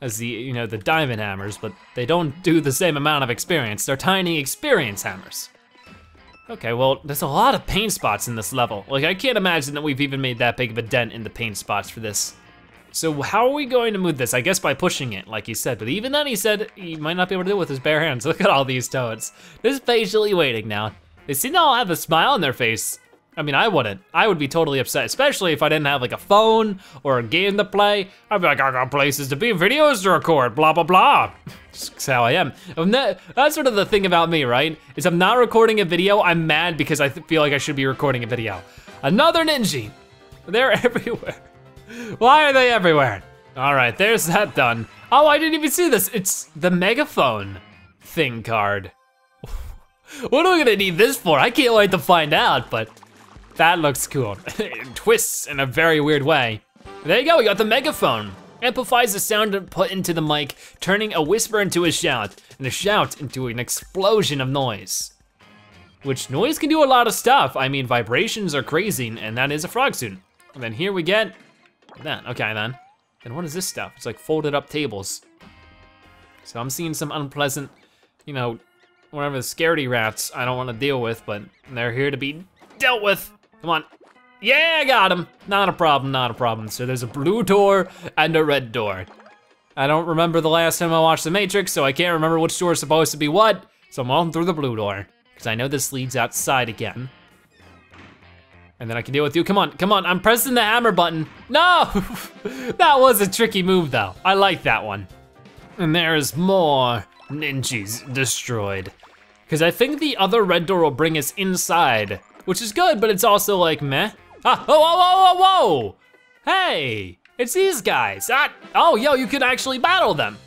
as the you know the diamond hammers, but they don't do the same amount of experience. They're tiny experience hammers. Okay, well, there's a lot of paint spots in this level. Like, I can't imagine that we've even made that big of a dent in the paint spots for this. So how are we going to move this? I guess by pushing it, like he said, but even then he said he might not be able to do it with his bare hands. Look at all these toads. They're patiently waiting now. They seem to all have a smile on their face. I mean, I wouldn't. I would be totally upset, especially if I didn't have like a phone or a game to play. I'd be like, I got places to be, videos to record, blah, blah, blah. That's how I am. Not, that's sort of the thing about me, right? Is I'm not recording a video, I'm mad because I feel like I should be recording a video. Another ninja. They're everywhere. Why are they everywhere? All right, there's that done. Oh, I didn't even see this. It's the megaphone thing card. what are we gonna need this for? I can't wait to find out, but that looks cool. it twists in a very weird way. There you go, we got the megaphone. Amplifies the sound put into the mic, turning a whisper into a shout, and a shout into an explosion of noise. Which noise can do a lot of stuff. I mean, vibrations are crazy, and that is a frog suit. And then here we get that, okay then. Then what is this stuff? It's like folded up tables. So I'm seeing some unpleasant, you know, whatever the scaredy rats I don't wanna deal with, but they're here to be dealt with. Come on. Yeah, I got him. Not a problem, not a problem. So there's a blue door and a red door. I don't remember the last time I watched The Matrix, so I can't remember which door is supposed to be what. So I'm on through the blue door, because I know this leads outside again. And then I can deal with you. Come on, come on, I'm pressing the hammer button. No! that was a tricky move though. I like that one. And there is more ninjas destroyed. Because I think the other red door will bring us inside which is good, but it's also like meh. Ah, oh, whoa, whoa, whoa, whoa! Hey, it's these guys. Ah, oh, yo, you can actually battle them.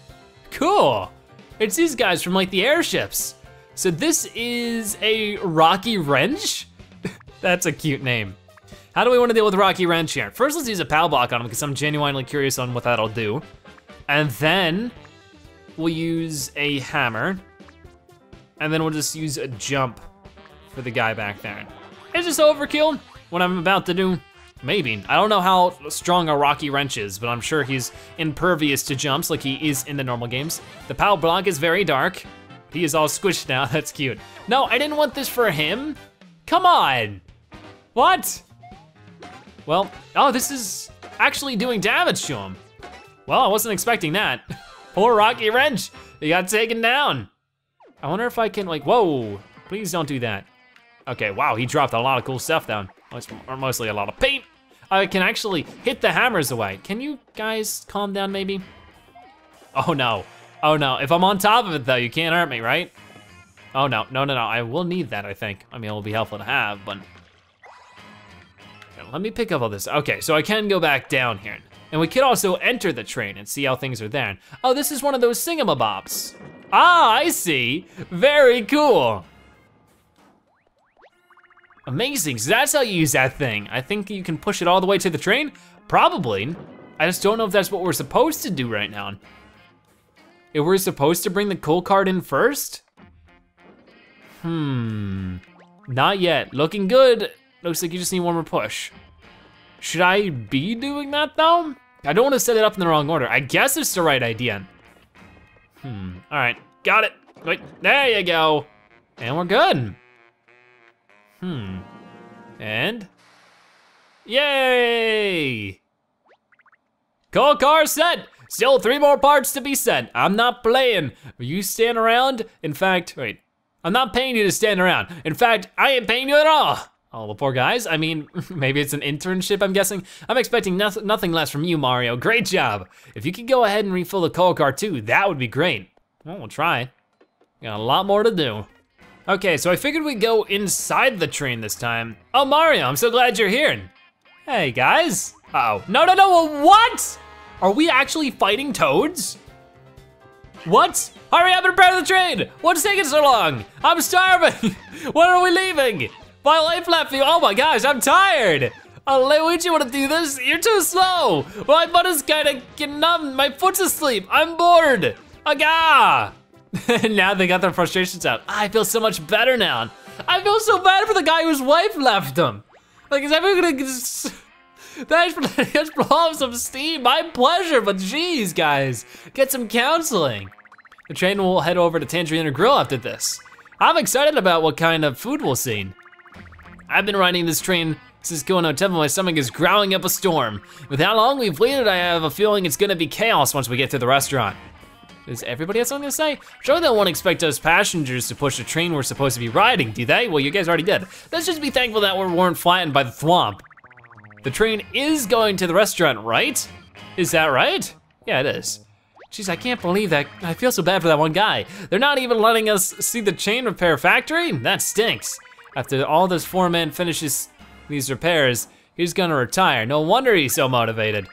Cool. It's these guys from like the airships. So this is a Rocky Wrench? That's a cute name. How do we wanna deal with Rocky Wrench here? First, let's use a POW block on him because I'm genuinely curious on what that'll do. And then we'll use a hammer. And then we'll just use a jump for the guy back there. Is this overkill? What I'm about to do? Maybe. I don't know how strong a Rocky Wrench is, but I'm sure he's impervious to jumps like he is in the normal games. The POW block is very dark. He is all squished now, that's cute. No, I didn't want this for him. Come on. What? Well, oh, this is actually doing damage to him. Well, I wasn't expecting that. Poor Rocky Wrench, he got taken down. I wonder if I can like, whoa, please don't do that. Okay, wow, he dropped a lot of cool stuff down. Or mostly a lot of paint. I can actually hit the hammers away. Can you guys calm down maybe? Oh no, oh no. If I'm on top of it though, you can't hurt me, right? Oh no, no, no, no, I will need that, I think. I mean, it will be helpful to have, but. Let me pick up all this. Okay, so I can go back down here. And we could also enter the train and see how things are there. Oh, this is one of those singamabobs. Ah, I see. Very cool. Amazing, so that's how you use that thing. I think you can push it all the way to the train? Probably. I just don't know if that's what we're supposed to do right now. If we're supposed to bring the cool card in first? Hmm, not yet. Looking good. Looks like you just need one more push. Should I be doing that though? I don't wanna set it up in the wrong order. I guess it's the right idea. Hmm, all right, got it. Wait, there you go. And we're good. Hmm. And? Yay! Call car set! Still three more parts to be sent. I'm not playing. You stand around? In fact, wait. I'm not paying you to stand around. In fact, I ain't paying you at all. All oh, the poor guys. I mean, maybe it's an internship, I'm guessing. I'm expecting noth nothing less from you, Mario. Great job. If you could go ahead and refill the coal car too, that would be great. Well, we'll try. Got a lot more to do. Okay, so I figured we'd go inside the train this time. Oh, Mario, I'm so glad you're here. Hey, guys. Uh oh No, no, no, what? Are we actually fighting toads? What? Hurry up and prepare the train! What's taking so long? I'm starving! when are we leaving? My life left me. oh my gosh, I'm tired! Oh, Luigi, wanna do this? You're too slow! My butt is kinda numb, my foot's asleep, I'm bored! Aga! now they got their frustrations out. I feel so much better now. I feel so bad for the guy whose wife left him. Like, is everyone gonna just... Thanks That's, that's blow some steam, my pleasure, but geez, guys. Get some counseling. The train will head over to Tangerino Grill after this. I'm excited about what kind of food we'll see. I've been riding this train since going to temple. My stomach is growling up a storm. With how long we've waited, I have a feeling it's gonna be chaos once we get to the restaurant. Does everybody have something to say? Sure, they won't expect us passengers to push a train we're supposed to be riding, do they? Well, you guys already did. Let's just be thankful that we weren't flattened by the thwomp. The train is going to the restaurant, right? Is that right? Yeah, it is. Jeez, I can't believe that. I feel so bad for that one guy. They're not even letting us see the chain repair factory? That stinks. After all this foreman finishes these repairs, he's gonna retire. No wonder he's so motivated.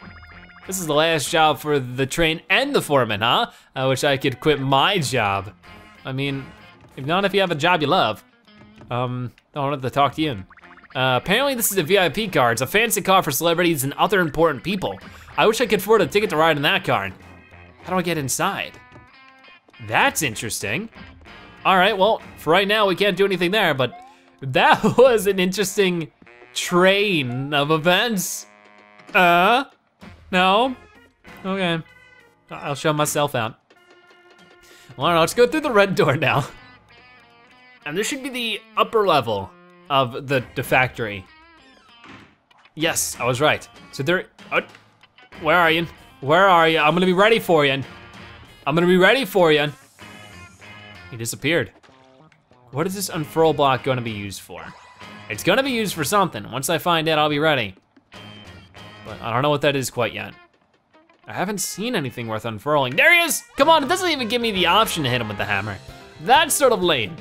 This is the last job for the train and the foreman, huh? I wish I could quit my job. I mean, if not if you have a job you love. Um, I wanted to talk to you. Uh, apparently this is a VIP car. It's a fancy car for celebrities and other important people. I wish I could afford a ticket to ride in that car. How do I get inside? That's interesting. All right, well, for right now, we can't do anything there, but that was an interesting train of events. Uh, no? Okay. I'll show myself out. Well, right, let's go through the red door now. And this should be the upper level of the, the factory. Yes, I was right. So there, uh, where are you? Where are you? I'm gonna be ready for you. I'm gonna be ready for you. He disappeared. What is this unfurl block gonna be used for? It's gonna be used for something. Once I find it, I'll be ready but I don't know what that is quite yet. I haven't seen anything worth unfurling. There he is! Come on, it doesn't even give me the option to hit him with the hammer. That's sort of lame.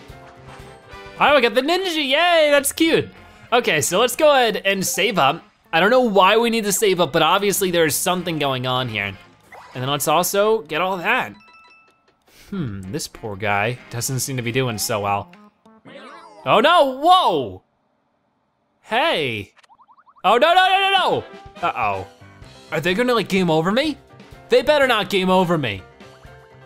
Oh, we got the ninja, yay, that's cute. Okay, so let's go ahead and save up. I don't know why we need to save up, but obviously there's something going on here. And then let's also get all that. Hmm, this poor guy doesn't seem to be doing so well. Oh no, whoa! Hey! Oh no, no, no, no, no! Uh-oh. Are they gonna like game over me? They better not game over me.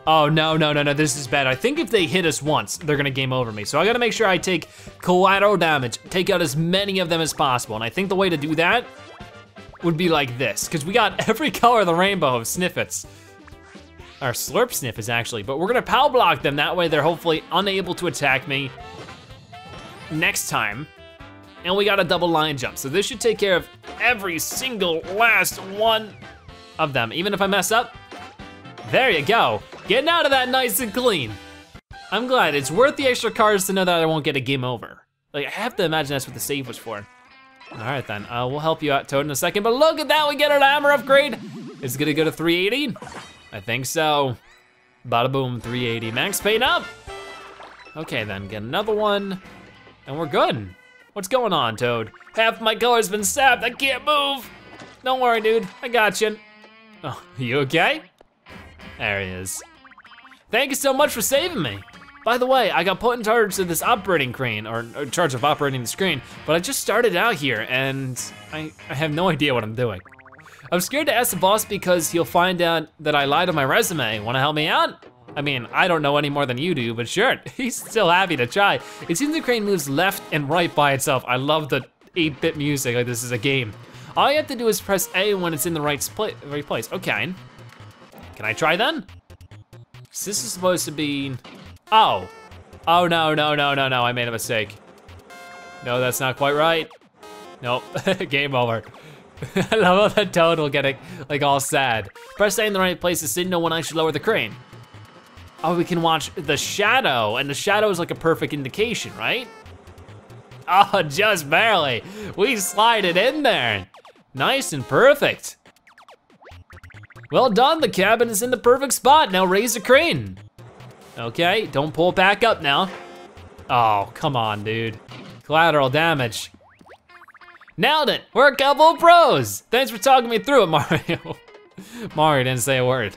Oh, no, no, no, no, this is bad. I think if they hit us once, they're gonna game over me. So I gotta make sure I take collateral damage, take out as many of them as possible. And I think the way to do that would be like this, because we got every color of the rainbow of Snifits. Our slurp sniff is actually, but we're gonna pow block them. That way they're hopefully unable to attack me next time. And we got a double line jump. So this should take care of every single last one of them. Even if I mess up, there you go. Getting out of that nice and clean. I'm glad, it's worth the extra cards to know that I won't get a game over. Like, I have to imagine that's what the save was for. All right then, uh, we'll help you out, Toad, in a second, but look at that, we get an armor upgrade. Is it gonna go to 380? I think so. Bada boom, 380, max paint up. Okay then, get another one, and we're good. What's going on, Toad? Half my color's been sapped, I can't move. Don't worry, dude, I got you. Oh, you okay? There he is. Thank you so much for saving me. By the way, I got put in charge of this operating crane, or, in charge of operating the screen, but I just started out here and I, I have no idea what I'm doing. I'm scared to ask the boss because he'll find out that I lied on my resume. Wanna help me out? I mean, I don't know any more than you do, but sure, he's still happy to try. It seems the crane moves left and right by itself. I love the 8-bit music, like this is a game. All you have to do is press A when it's in the right, right place. Okay. Can I try then? this is supposed to be, oh. Oh no, no, no, no, no, I made a mistake. No, that's not quite right. Nope, game over. I love how that toad will get it, like all sad. Press A in the right place to signal when I should lower the crane. Oh, we can watch The Shadow, and The Shadow is like a perfect indication, right? Oh, just barely. We slide it in there. Nice and perfect. Well done, the cabin is in the perfect spot. Now raise the crane. Okay, don't pull back up now. Oh, come on, dude. Collateral damage. Nailed it, we're a couple pros. Thanks for talking me through it, Mario. Mario didn't say a word.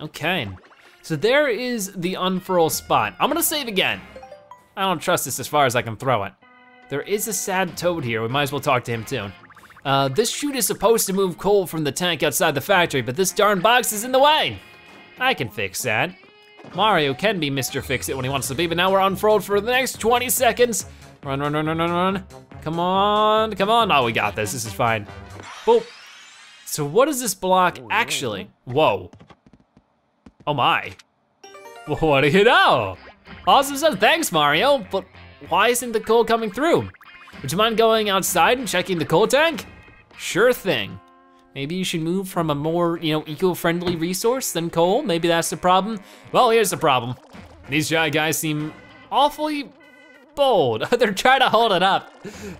Okay. So there is the unfurl spot. I'm gonna save again. I don't trust this as far as I can throw it. There is a sad toad here, we might as well talk to him too. Uh, this chute is supposed to move coal from the tank outside the factory, but this darn box is in the way. I can fix that. Mario can be Mr. Fix It when he wants to be, but now we're unfurled for the next 20 seconds. Run, run, run, run, run, run. Come on, come on. Oh, we got this, this is fine. Boop. So what is this block oh, actually? Whoa, Oh my. What do you know? Awesome says, thanks Mario, but why isn't the coal coming through? Would you mind going outside and checking the coal tank? Sure thing. Maybe you should move from a more, you know, eco-friendly resource than coal. Maybe that's the problem. Well, here's the problem. These giant guys seem awfully bold. They're trying to hold it up.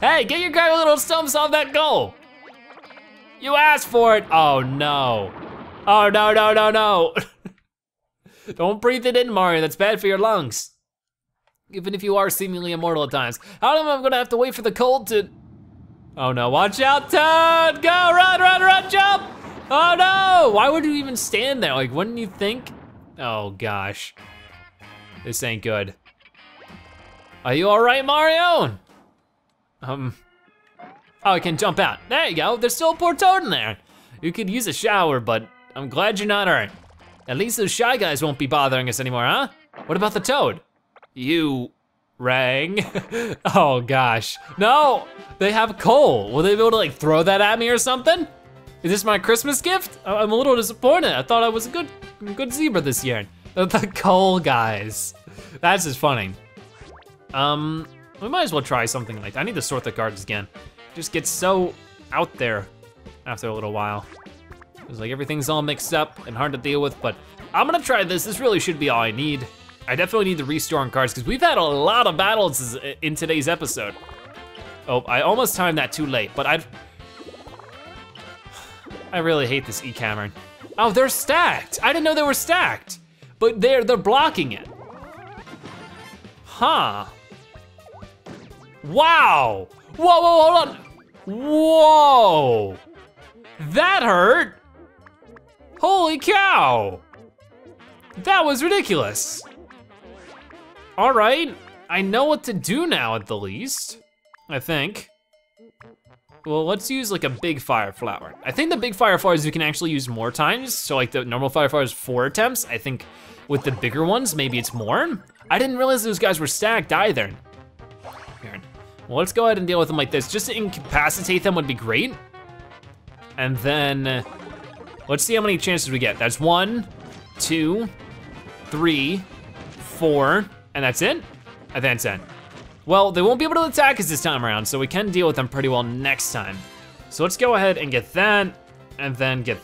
Hey, get your a little stumps off that goal. You asked for it. Oh no. Oh no, no, no, no. Don't breathe it in, Mario. That's bad for your lungs. Even if you are seemingly immortal at times. How long am I gonna have to wait for the cold to... Oh no, watch out, Toad! Go, run, run, run, jump! Oh no! Why would you even stand there? Like, wouldn't you think? Oh gosh. This ain't good. Are you all right, Mario? Um, oh, I can jump out. There you go, there's still a poor Toad in there. You could use a shower, but I'm glad you're not all right. At least those shy guys won't be bothering us anymore, huh? What about the toad? You rang? oh gosh. No, they have coal. Will they be able to like throw that at me or something? Is this my Christmas gift? I'm a little disappointed. I thought I was a good, good zebra this year. The coal guys. That's just funny. Um, we might as well try something like that. I need to sort the cards again. Just gets so out there after a little while. It's like everything's all mixed up and hard to deal with, but I'm gonna try this. This really should be all I need. I definitely need the restoring cards because we've had a lot of battles in today's episode. Oh, I almost timed that too late, but I... I really hate this Eekhammer. Oh, they're stacked. I didn't know they were stacked, but they're, they're blocking it. Huh. Wow. Whoa, whoa, hold on. Whoa. That hurt. Holy cow! That was ridiculous. All right, I know what to do now at the least, I think. Well, let's use like a big fire flower. I think the big fire flowers you can actually use more times. So like the normal fire flowers four attempts. I think with the bigger ones, maybe it's more. I didn't realize those guys were stacked either. Well, let's go ahead and deal with them like this. Just to incapacitate them would be great. And then Let's see how many chances we get. That's one, two, three, four, and that's it? I think that's it. Well, they won't be able to attack us this time around, so we can deal with them pretty well next time. So let's go ahead and get that, and then get,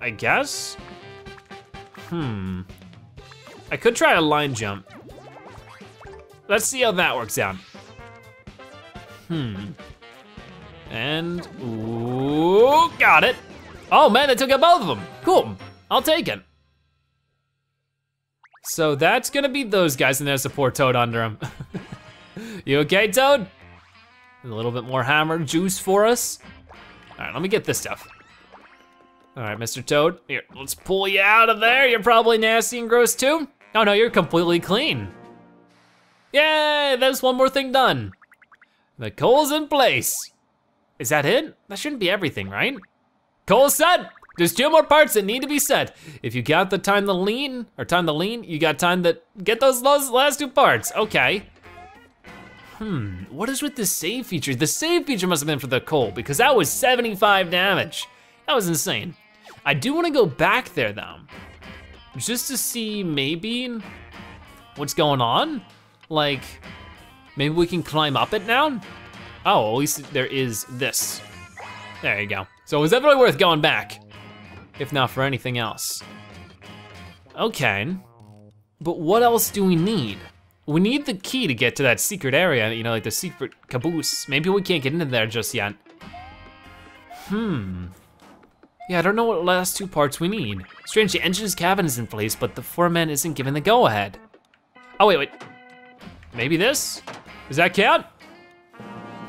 I guess? Hmm. I could try a line jump. Let's see how that works out. Hmm. And, ooh, got it. Oh man, they took out both of them. Cool, I'll take it. So that's gonna be those guys and there's a poor Toad under him. you okay, Toad? a little bit more hammer juice for us. All right, let me get this stuff. All right, Mr. Toad, here, let's pull you out of there. You're probably nasty and gross too. Oh no, you're completely clean. Yay, there's one more thing done. The coal's in place. Is that it? That shouldn't be everything, right? Coal said, there's two more parts that need to be set. If you got the time to lean, or time to lean, you got time to get those last two parts, okay. Hmm, what is with the save feature? The save feature must have been for the coal because that was 75 damage. That was insane. I do wanna go back there though, just to see maybe what's going on. Like, maybe we can climb up it now? Oh, at least there is this. There you go. So it was definitely worth going back, if not for anything else. Okay, but what else do we need? We need the key to get to that secret area, you know, like the secret caboose. Maybe we can't get into there just yet. Hmm. Yeah, I don't know what last two parts we need. Strange, the engine's cabin is in place, but the foreman isn't given the go-ahead. Oh, wait, wait. Maybe this? Does that count?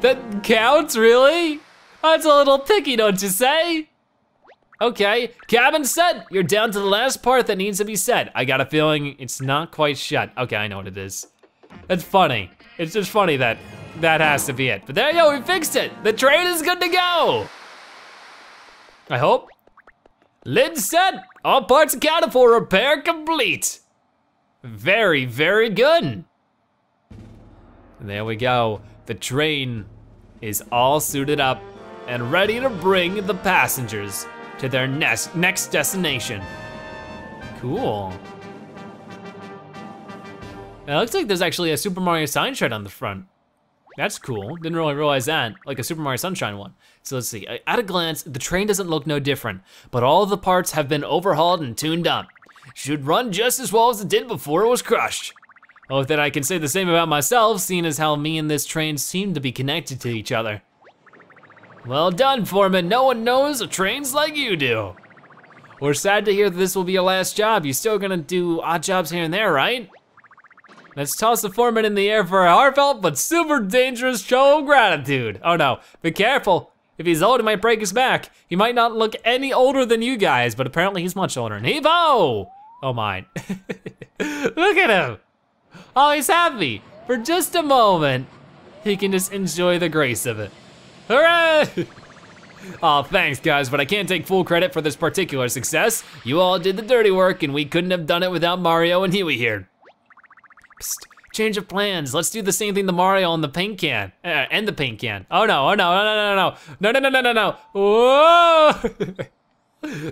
That counts, really? That's a little picky, don't you say? Okay, cabin set. You're down to the last part that needs to be said. I got a feeling it's not quite shut. Okay, I know what it is. It's funny. It's just funny that that has to be it. But there you go, we fixed it. The train is good to go. I hope. Lid set. All parts accounted for, repair complete. Very, very good. there we go. The train is all suited up and ready to bring the passengers to their next, next destination. Cool. It looks like there's actually a Super Mario Sunshine on the front. That's cool, didn't really realize that, like a Super Mario Sunshine one. So let's see, at a glance, the train doesn't look no different, but all the parts have been overhauled and tuned up. Should run just as well as it did before it was crushed. Oh, that I can say the same about myself, seeing as how me and this train seem to be connected to each other. Well done, Foreman. No one knows trains like you do. We're sad to hear that this will be your last job. You're still gonna do odd jobs here and there, right? Let's toss the foreman in the air for a heartfelt but super dangerous show of gratitude. Oh no, be careful. If he's old, he might break his back. He might not look any older than you guys, but apparently he's much older. And Oh, my! look at him. Oh, he's happy. For just a moment, he can just enjoy the grace of it. Hooray! Aw, oh, thanks guys, but I can't take full credit for this particular success. You all did the dirty work and we couldn't have done it without Mario and Huey here. Psst, change of plans. Let's do the same thing to Mario and the paint can. Uh, and the paint can. Oh no, oh no, no, no, no, no. No, no, no, no, no, no. Whoa!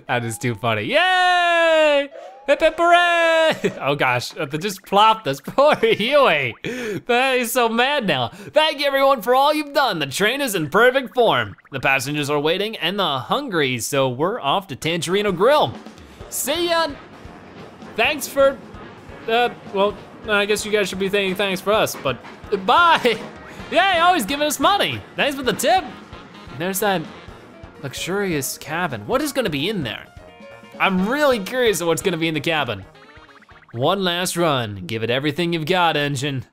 that is too funny. Yay! Hip hip hooray! Oh gosh, uh, they just plopped this poor Huey. That is so mad now. Thank you everyone for all you've done. The train is in perfect form. The passengers are waiting and the hungry, so we're off to Tangerino Grill. See ya! Thanks for, uh, well, I guess you guys should be thanking thanks for us, but uh, bye! Yay, always giving us money. Thanks for the tip. there's that luxurious cabin. What is gonna be in there? I'm really curious of what's gonna be in the cabin. One last run, give it everything you've got, engine.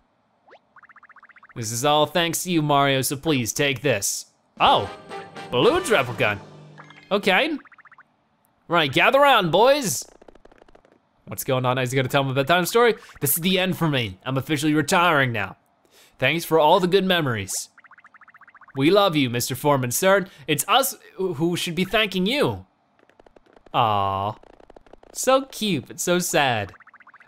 This is all thanks to you, Mario, so please take this. Oh, treble gun. Okay. Right, gather around, boys. What's going on? Is he gonna tell me a bedtime story? This is the end for me. I'm officially retiring now. Thanks for all the good memories. We love you, Mr. Foreman, sir. It's us who should be thanking you. Aw, so cute, but so sad.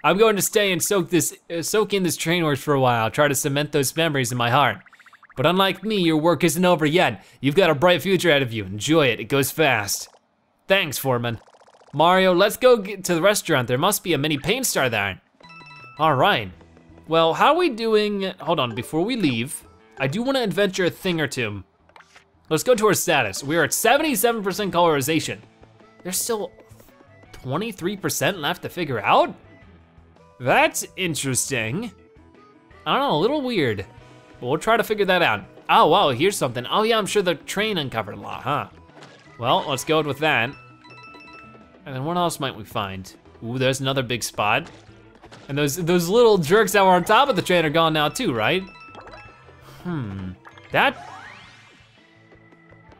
I'm going to stay and soak this, uh, soak in this train horse for a while, try to cement those memories in my heart. But unlike me, your work isn't over yet. You've got a bright future ahead of you. Enjoy it, it goes fast. Thanks, Foreman. Mario, let's go to the restaurant. There must be a mini paint star there. All right. Well, how are we doing? Hold on, before we leave, I do wanna adventure a thing or two. Let's go to our status. We are at 77% colorization. There's still 23% left to figure out? That's interesting. I don't know, a little weird. But we'll try to figure that out. Oh, wow, here's something. Oh yeah, I'm sure the train uncovered a lot, huh? Well, let's go with that. And then what else might we find? Ooh, there's another big spot. And those those little jerks that were on top of the train are gone now too, right? Hmm, that,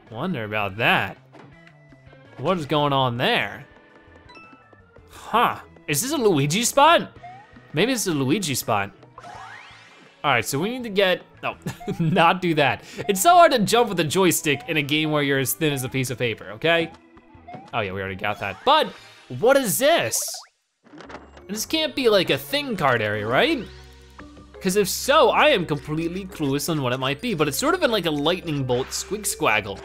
wonder about that. What is going on there? Huh, is this a Luigi spot? Maybe it's a Luigi spot. All right, so we need to get, no, not do that. It's so hard to jump with a joystick in a game where you're as thin as a piece of paper, okay? Oh yeah, we already got that. But what is this? This can't be like a thing card area, right? Because if so, I am completely clueless on what it might be, but it's sort of in like a lightning bolt squig squaggle.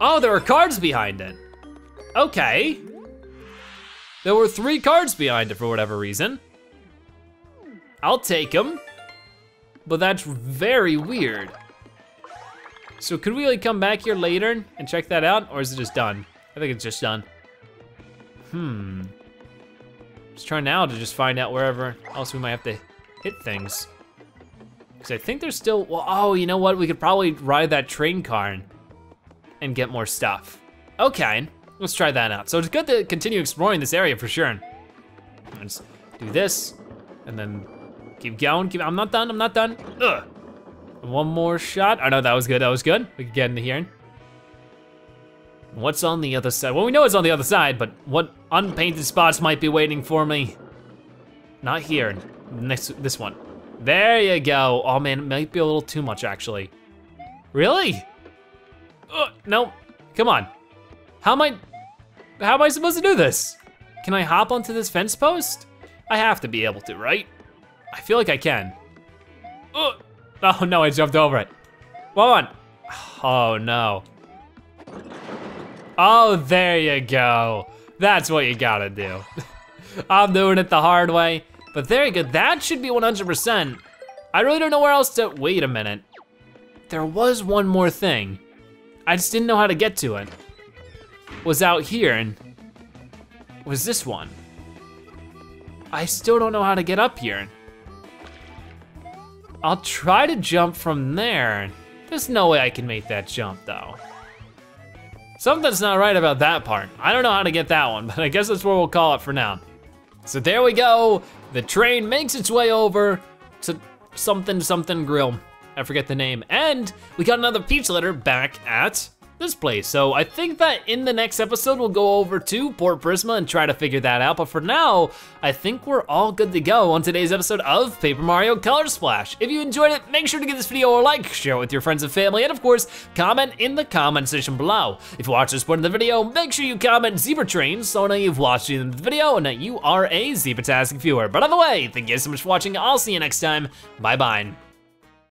Oh, there are cards behind it. Okay. There were three cards behind it for whatever reason. I'll take them. But that's very weird. So could we like come back here later and check that out or is it just done? I think it's just done. Hmm. Just trying now to just find out wherever else we might have to hit things. Cause I think there's still, well, oh, you know what? We could probably ride that train car and and get more stuff. Okay, let's try that out. So it's good to continue exploring this area for sure. Let's do this, and then keep going. Keep, I'm not done, I'm not done. Ugh. One more shot. Oh no, that was good, that was good. We get into here. What's on the other side? Well, we know it's on the other side, but what unpainted spots might be waiting for me? Not here, next, this one. There you go. Oh man, it might be a little too much actually. Really? Oh, no, come on. How am I, how am I supposed to do this? Can I hop onto this fence post? I have to be able to, right? I feel like I can. Oh, oh no, I jumped over it. Come on. Oh no. Oh, there you go. That's what you gotta do. I'm doing it the hard way. But there you go, that should be 100%. I really don't know where else to, wait a minute. There was one more thing. I just didn't know how to get to it. Was out here and was this one. I still don't know how to get up here. I'll try to jump from there. There's no way I can make that jump though. Something's not right about that part. I don't know how to get that one, but I guess that's where we'll call it for now. So there we go. The train makes its way over to something something grill. I forget the name. And we got another peach letter back at this place. So I think that in the next episode, we'll go over to Port Prisma and try to figure that out. But for now, I think we're all good to go on today's episode of Paper Mario Color Splash. If you enjoyed it, make sure to give this video a like, share it with your friends and family, and of course, comment in the comment section below. If you watch this part of the video, make sure you comment Zebra Train so now you've watched the video and that you are a Zebra Tastic viewer. But either way, thank you so much for watching. I'll see you next time. Bye-bye.